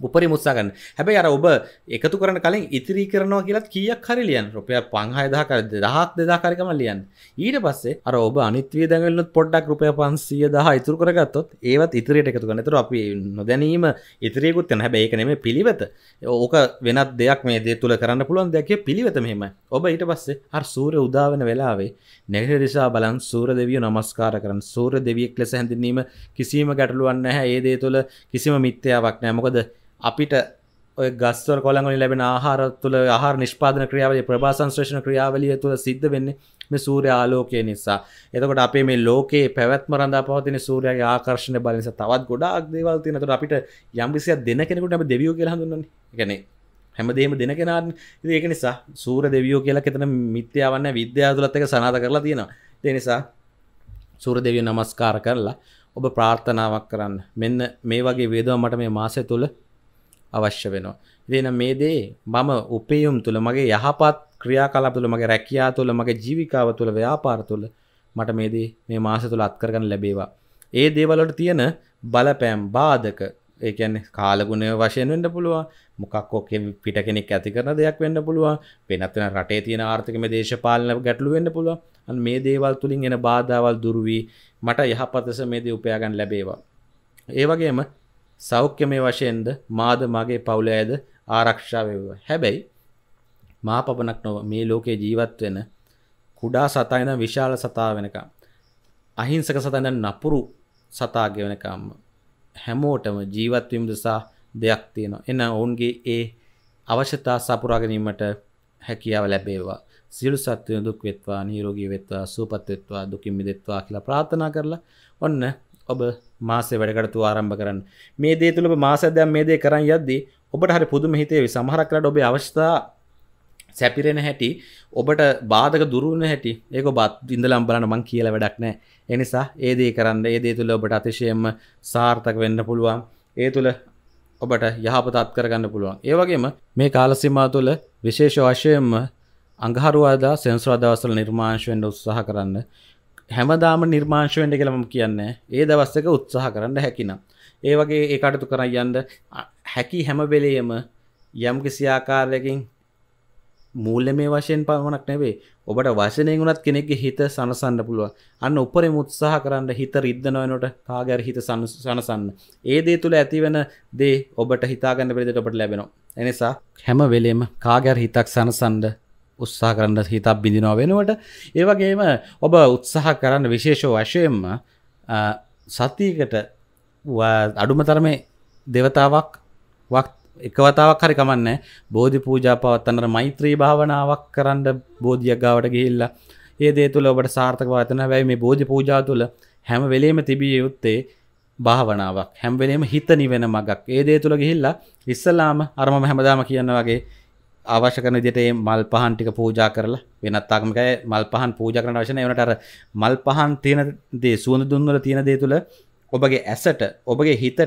උපරි මුත්සාගන්න හැබැයි අර ඔබ එකතු කරන කලින් ඉතිරි කරනවා කියලත් කියක් හරි ලියන් රුපය පංහය දහකර දහක් දෙදාකාරකම ලියන් ඊට පස්සේ අර ඔබ අනිත්වී දැඟලත් පොඩ්ඩක් රුපය පන්සිය දහ ඉතුරු කරගත්තොත් ඒවත් ඉතිරයට එකතු කනතුර අපි නොදැනීම ඉතිරයකුත් යන හැබැයි ඒක නෙමේ පිළිවෙත. ඕක වෙනත් දෙයක් මේ දේ තුළ කරන්න පුළුවන් දෙයක් පිළිවෙත මෙහෙම ඔබ ඊට පස්සේ හර් සූරය උදාවෙන වෙලාවේ නැග දිසා බලන් සූර දෙවිය නමස්කාර කරන්න සූර දෙවියෙක් ලෙස හැඳිනීම කිසිීම ගැටලුවන්න හැ ඒ දේ තුළ කිසිම මිත්‍යාවක් නෑ මොකද අපිට ඔය ගස්වර කොළඟලි ලැබෙන ආහාර තුළ ආහාර නිෂ්පාදන ක්‍රියාවලිය ප්‍රභාසංශ්‍රේෂණ ක්‍රියාවලිය තුළ සිද්ධ වෙන්නේ මේ සූර්ය ආලෝකය නිසා. එතකොට අපේ මේ ලෝකයේ පැවැත්ම රඳා පවතින සූර්යයාගේ ආකර්ෂණ බල නිසා තවත් ගොඩාක් දේවල් තියෙනවා. එතකොට අපිට යම් කිසියක් දෙන කෙනෙකුට අපි දෙවියෝ කියලා හඳුන්වන්නේ. ඒ කියන්නේ හැමදේම දෙන කෙනාට. ඉතින් ඒක නිසා සූර්ය දෙවියෝ කියලා කෙතන මිත්‍යාවක් නැහැ විද්‍යාව තුලත් එක සනාථ කරලා තියෙනවා. ඒ නිසා සූර්ය දෙවියෝ නමස්කාර කරලා ඔබ ප්‍රාර්ථනාවක් කරන්න. මෙන්න මේ වගේ වේදව මට මේ මාසය තුල අවශ්‍ය වෙනවා. ඉතින් මේ දේ මම උපයුම් තුළ මගේ යහපත් ක්‍රියාකලාප තුළ මගේ රැකියා තුළ මගේ ජීවිකාව තුළ ව්‍යාපාර තුළ මට මේ දේ මේ මාස තුළ අත්කරගන්න ලැබේවා. ඒ දේවලට තියෙන බලපෑම් බාධක ඒ කියන්නේ කාලගුණය වශයෙන් වෙන්න පුළුවන් මොකක් ඔක්කේ පිට කෙනෙක් ඇති කරන දෙයක් වෙන්න පුළුවන් වෙනත් වෙන රටේ තියෙන ආර්ථිකමය දේශපාලන ගැටලු වෙන්න පුළුවන් අන්න මේ දේවල් තුලින් එන බාධාවල් දුරු වී මට යහපත් ලෙස මේ දේ උපයා ගන්න ලැබේවා ඒ වගේම සෞඛ්‍යමය වශයෙන්ද මාද මගේ පවුල ඇද ආරක්ෂා වේවා. හැබැයි මා පමණක් නොව මේ ලෝකේ ජීවත් වෙන කුඩා සතා ඉඳන් විශාල සතා වෙනකම් අහිංසක සතා ඉඳන් නපුරු සතාගේ වෙනකම් හැමෝටම ජීවත් වීම දසා දෙයක් තියෙනවා. එන ඔවුන්ගේ ඒ අවශ්‍යතා සපුරා ගැනීමට හැකියාව ලැබේවා. සියලු සත්වයන් දුක් වෙත්වා, නිරෝගී වෙත්වා, සුවපත් වෙත්වා, දුකින් මිදෙත්වා කියලා ප්‍රාර්ථනා කරලා ඔන්න ඔබ මාසේ වැඩකටතු ආරම්භ කරන්න. මේ දේ තුළ මාසදයම් මේ දේ කරන්න යද්දී ඔබට හරි පුදුම හිතේ සමහරක් කරට ඔබේ අවශ්‍යතා සැපිරෙන හැටි ඔබට බාධක දුරුවන හැටි ඒක බත් ඉඳලම් බලන මං කියල වැඩක් නෑ එනිසා ඒදේ කරන්න ඒදේ තුළ ඔබට අතිශයෙන්ම සාර්ථක වෙන්න පුළුවන්. ඒ තුළ ඔබට යහපත අත්කරගන්න පුළුවන්. ඒවගේම මේ කාලසිමා තුළ විශේෂ වශයෙන්ම අංහරුවාදා සෙන්ස්වාදවසල නිර්මාංශවෙන්ට උත්සාහ කරන්න. හැමදාම නිර්මාංශවෙන්ට කියලම කියන්න. ඒ දවස්සක උත්සාහ කරන්න හැකිනම්. ඒ වගේ ඒ කටතු කර යන්ද හැකි හැමබෙලේම යම් කිසිආකාරයකින් මූල්ල මේ වශයෙන් පමණක් නෙවේ ඔබට වශනය වුණත් කෙනෙක්ගේ හිත සනසන්න පුළුව අන්න උපර මුත්සාහ කරන්න හිත රිද්ධනවනට කාගැර හිත සනසන්න. ඒ දේ තුළ ඇතිවෙන දේ ඔබට හිතාගන්න පෙරිදට ඔබට ලැබෙනවා. එනිසා හැම වෙලේම කාගැර හිතක් සනසන්ඩ උත්සාහ කරන්න හිතක් බිඳිනවා වෙනුවට. ඒවගේම ඔබ උත්සාහ කරන්න විශේෂෝ වශයෙන්ම සතියකට අඩුම තරමේ දෙවතාවක් වක් එකවතාවක් හරි කමන්න. බෝධි පූජා පවත්තන්නට මෛත්‍රී භාවනාවක් කරන්න බෝධියක් ගාවට ගිහිල්ලා. ඒ දේ තුළ ඔබට සාර්ථක වතන වැයි මේ බෝධි පූජා තුළ හැම වෙලේම තිබිය යුත්තේ භාවනාවක්. හැම්වෙලේම හිත නිවෙන මගක්. ඒ දේ තුළ ගිහිල්ලා ඉස්සලාම අරම හැමදාම කියන්න වගේ අවශ්‍ය කරන විදිහට මේ මල් පහන් ටික පූජා කරලා වෙනත් ආගමකයි මල් පහන් පූජා කරන අවශ්‍ය නැහැ. ඒනට අර මල් පහන් තියෙන දේ සුවඳ දුම් වල තියෙන දේ තුල ඔබගේ ඇසට, ඔබගේ හිතට,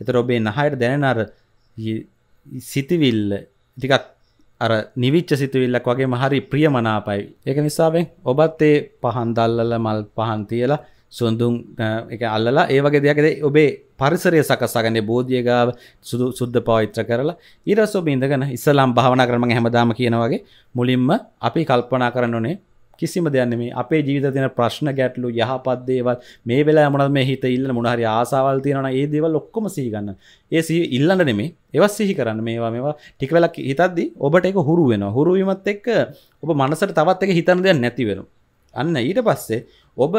ඒතර ඔබේ නහයට දැනෙන අර සිතවිල්ල ටිකක් අර නිවිච්ච සිතුවිල්ලක් වගේ හරි ප්‍රියමනාපයි. ඒක නිසාවෙන් ඔබත් ඒ පහන් දැල්ලලා මල් පහන් තියලා සුන්දුම් එක අල්ලලා ඒ වගේ දෙයක්ද ඔබේ පරිසරය සකසාගන්නේ බෝධියගාව සුදු සුද්ධ පවිත්‍ර කරලා ඊරස් ඔබ ඉඳගෙන ඉස්සලාම් භාවනා කරම හැමදාම කියනවගේ මුලින්ම අපි කල්පනා කරන්නනේ කිසිම දෙයන්න මේ අපේ ජීවිත තියෙන ප්‍රශ්න ගැටලු යහපත් දේවල් මේ වෙලා මොනද මේ හිත ඉල්ල මොනහරි ආසාවල් තියෙනවා ඒ දේවල් ඔක්කොම සිහි ගන්න. ඒ සිහි ඉල්ලන්න නෙමේ ඒවත් සිහි කරන්න මේවා මේවා ටික වෙලක් හිතද්දි ඔබට ඒක හුරු වෙනවා. හුරු වීමත් එක්ක ඔබ මනසට තවත් එක හිතන්න දෙයක් නැති වෙනවා. අන්න ඊට පස්සේ ඔබ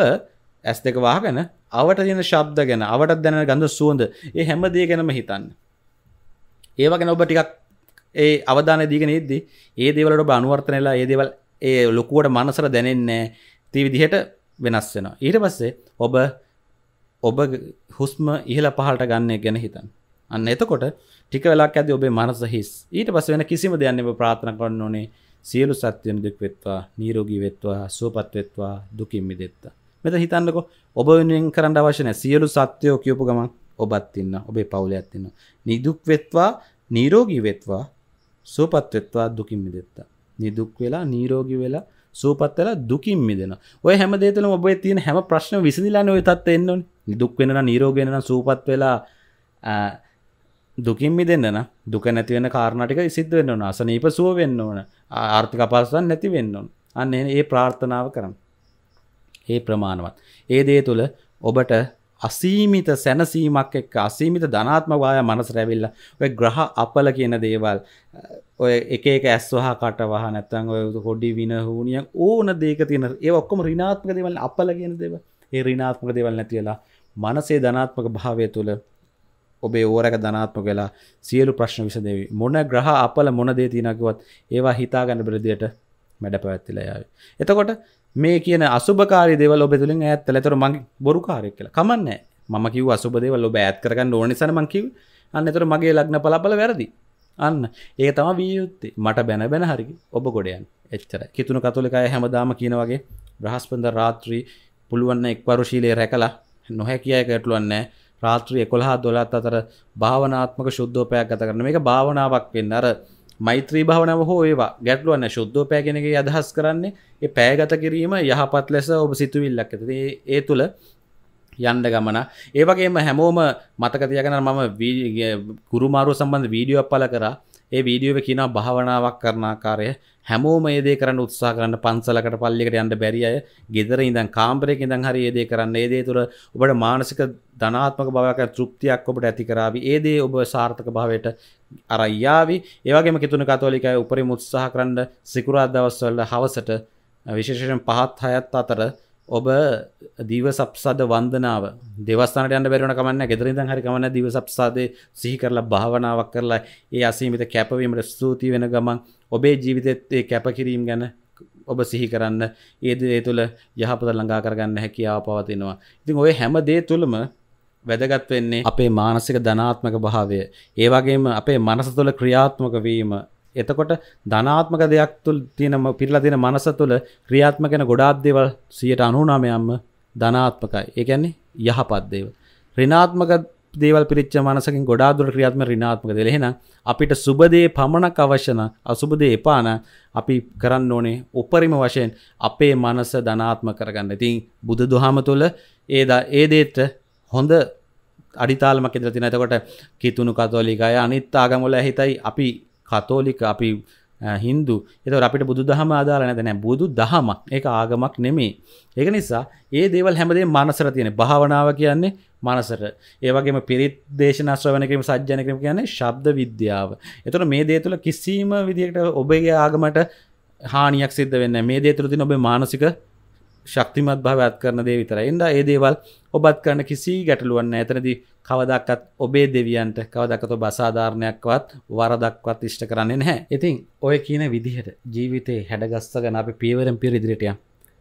ඇස් දෙක වාගෙන අවට තියෙන ශබ්ද ගැන අවට දැන ගඳ සුවඳ ඒ හැම දේ ගැනම හිතන්න. ඒවගෙන ඔබ ටිකක් ඒ අවධාන දීගෙන ඉද්දි ඒ දේවලට ඔබ අනුවර්තනලා ඒ දේවල් ඒ ලොකුවට මනසර දැනෙන්නේ තී විදිහට වෙනස් වෙනවා. ඊට පස්සේ ඔබ ඔබ හුස්ම ඉහල පහලට ගන්න ගැන හිතන් අන්න එතකොට ටික වෙලාක් ඇද ඔබේ මනස හිස්. ඊට පස් වෙන කිසිම දෙයන්න ඔබ ප්‍රාථන කරන්න ඕනේ. සියලු සත්‍යයන් දුක් වෙත්වා නීරෝගී වෙත්වා සුවපත් වෙත්වා දුකින් මිදෙත්තා මෙත හිතන්නකො ඔබ වෙනුවෙන් කරන්න අවශ්‍යන සියලු සත්‍යයෝ කියපු ගමන් ඔබත් ඉන්න ඔබේ පවුලයක් ඉන්න. නිදුක් වෙත්වා නීරෝගී වෙත්වා සුවපත් වෙත්වා දුකින් මිදෙත්තා නිදුක් වෙලා නීරෝගී වෙලා සූපත් වෙලා දුකින් මිදෙන ඔය හැම දේතුලම ඔබේ තියෙන හැම ප්‍රශ්න විසඳිලානේ ඔය තත්ත්වෙ එන්න ඕනේ. දුක් වෙන නම් නීරෝගී වෙන නම් සූපත් වෙලා දුකින් මිදෙන්න නම් දුක නැති වෙන කාරණා ටික සිද්ධ වෙන්න ඕන. අසනීප සුව වෙන්න ඕන. ආර්ථික අපහසුතාවන් නැති වෙන්න ඕන. අන්න ඒ ප්‍රාර්ථනාව කරන්න. ඒ ප්‍රමාණවත්. ඒ දේ තුළ ඔබට අසීමිත සැනසීමක් එක්ක අසීමිත ධනාත්ම වාය මනස රැවිල්ල ඔය ග්‍රහ අපල කියන දේවල් ඔය එක එක ඇස්වහ කට වහ නැත්තං ඔය හොඩි වින හූනියක් ඕන දේක තියෙන ඒ ඔක්කොම රිනාත්මක දෙවල් අපල කියන දෙව ඒ රිනාත්මක දෙවල් නැතිවෙලා මනසේ ධනාත්මක භාවය තුළ ඔබේ ඕරක ධනාත්ම වෙලා සියලු ප්‍රශ්න විසදේවි මොන ග්‍රහ අපල මොන දේ තිනකුවත් ඒවා හිතාගන්න බ්‍රදියට මැඩ පැවැත්තිලා යාව. එතකොට මේ කියන අසුභකාරි දෙවල් ඔබ තුළින් ඇත් ලතර මගේ බොරු කාරෙක් කියලා. කමන්න ම කිව අසුබ දෙවල් ඔබ ඇත් කරගන්න ඕනිසන මංකිව අන්න එතර මගේ ලක්න පලපල වැරදි. අන්න. ඒ තම වියයුත්තේ මට බැන බැන හරි ඔබ ගොඩයන් එච්චර කිතුුණු කතුලිකය හැමදාම කියන වගේ බ්‍රහස්පන්ද රාත්‍රී පුළුවන්න එක්වරුශීලේ රැකලා නොහැ කියය කැටලුවන්නේ රාත්‍රී එකොළහා දොලත් අතර භාවනාත්මක ශුද්ධෝපයක් ගත කරන මේක භාවනාවක් වෙන්න. අර මෛත්‍රී භාවනාව හෝ ඒවා ගැටලුවන්න ශුද්ධෝපය කෙනගේ අදහස් කරන්නේ ඒ පෑගත කිරීම යහපත් ලෙස ඔබ සිතුවිල්ලක් ඇත. ඒ තුළ යන්ඩ ගමන. ඒවගේම හැමෝම මතකතියගෙන මම කුරුමාරුව සම්බන්ධ වීඩියෝ පල කරා. ඒ වීඩියෝව කියන භාවනාවක් කරනාකාරය හැමෝම ඒදේ කරන්න උත්සා කරන්න පන්සලකට පල්ලිකට යන්න බැරි අය ගෙදර ඉඳන් කාම්පරයක ඉඳන් හරි ඒදේ කරන්න. ඒදේ තුළ ඔබට මානසික ධනාත්මක භාවයක් තෘප්තියක් ඔබට ඇති කරාවි ඒදේ ඔබ සාර්ථක භාවයට අරයියාවි ඒවගේම කිතුුණ කතෝලිකයි උපරිම උත්සාහ කරන්න සිකුරා දවස්වල්ල හවසට විශේෂයෙන් පහත් හයත් අතර ඔබ දීව සප්සාද වන්දනාව දෙවස්ථානට යන්න බැරිවන කමන්න ගෙදරින්දන් හරි කමන්න දීව සප්සාදය සිහි කරලා භාවනාවක් කරලා ඒ අසීමිත කැපවීමට ස්තුති වෙන ගමන් ඔබේ ජීවිතත්තේ කැපකිරීම් ගැන ඔබ සිහි කරන්න ඒද ඒ තුළ යහපත ළඟා කරගන්න හැකියාව පවතිනවා. ඉතින් ඔය හැම දේ තුළම වැදගත් වෙන්නේ අපේ මානසික ධනාත්මක භාවය. ඒවගේම අපේ මනස තුළ ක්‍රියාත්මක වීම එතකොට ධනාත්මක දෙයක් තුළ තියෙනම පිරලා තියෙන මනස තුළ ක්‍රියාත්මක වෙන ගොඩාක් දේවල් 99%ක්ම ධනාත්මකයි. ඒ කියන්නේ යහපත් දේවල්. ඍණාත්මක දේවල් පිරිච්ච මනසකින් ගොඩාක් දුරට ක්‍රියාත්මක ඍණාත්මක දේවල්. එහෙනම් අපිට සුබ දේ පමණක් අවශ්‍ය නම් අසුබ දේ එපා නම් අපි කරන්න ඕනේ උපරිම වශයෙන් අපේ මනස ධනාත්මක කරගන්න. ඉතින් බුදුදහම තුළ ඒ ඒ දේට හොඳ අඩිතාලමක් ඉදලා තියෙනවා. එතකොට කිතුණු කතෝලිකය අනිත් ආගම් වල හිතයි අපි කතෝලික අපි හින්දු. එත අපිට බුදු දහම ආදාල නැතනෑ බුදු දහමක් ඒ ආගමක් නෙමේ ඒක නිසා ඒ දේවල් හැමදේ මනසර තියෙන. භාවනාව කියන්නේ මනසට. ඒවගේම පිරිත් දේශනශ්‍රවනකම සජ්ජනකම කියන්නේ ශබ්ද විද්‍යාව. එතන මේ දේ තුළ කිසිීම විදිකට ඔබගේ ආගමට හානියක් සිද්ධ වෙන්න මේ දේ තුළ තින ඔබේ මානසික ශක්තිමත් භාවයක් කරන දේ විතර එන්ද ඒ දේවල් ඔබත් කරන්න කිසි ගැටලුවන්න ඇතනදී කවදක්කත් ඔබේ දෙවියන්ට කවදක්කත බසාධාරණයක්වත් වරදක්වත් ඉෂ්ට කරන්නේ නැහැ. ඉතින් ඔය කියන විදිහට ජීවිතේ හැඩගස්සගන අපි පියවරෙන් පිර ඉදිරිටිය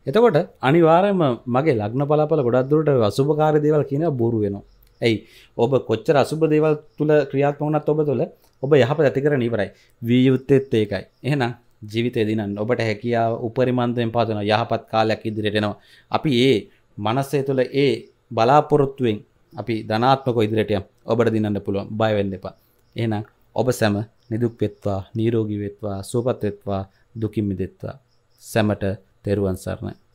එතකොට අනිවාරයම මගේ ලග්න පලපල ගොඩක්දුරට අසුභකාර දේවල් කියන බොරු වෙනවා. ඇයි? ඔබ කොච්චර අසුභ දේවල් තුළ ක්‍රියාත්මවනත් ඔබ තුළ ඔබ යහප ඇතිකර නිවරයි වී යුත්තෙත් ඒකයි. එහෙනම් ජීවිතය දිනන්න ඔබට හැකියාව උපරිමන්තයෙන් පාතන යහපත් කාලයක් ඉදිරිටෙනවා අපි ඒ මනස්සේ තුළ ඒ බලාපොරොත්තුවෙන් අපි ධනාත්මක ඉදිරිටයම් ඔබට දිනන්න පුළුවන්. බයවෙන්න එපා. එහෙනම් ඔබ සැම නිදුක් වෙත්වා නීරෝගී වෙත්වා සුවපත් වෙත්වා දුකින් මිදෙත්වා. සැමට තෙරුවන් සරණයි.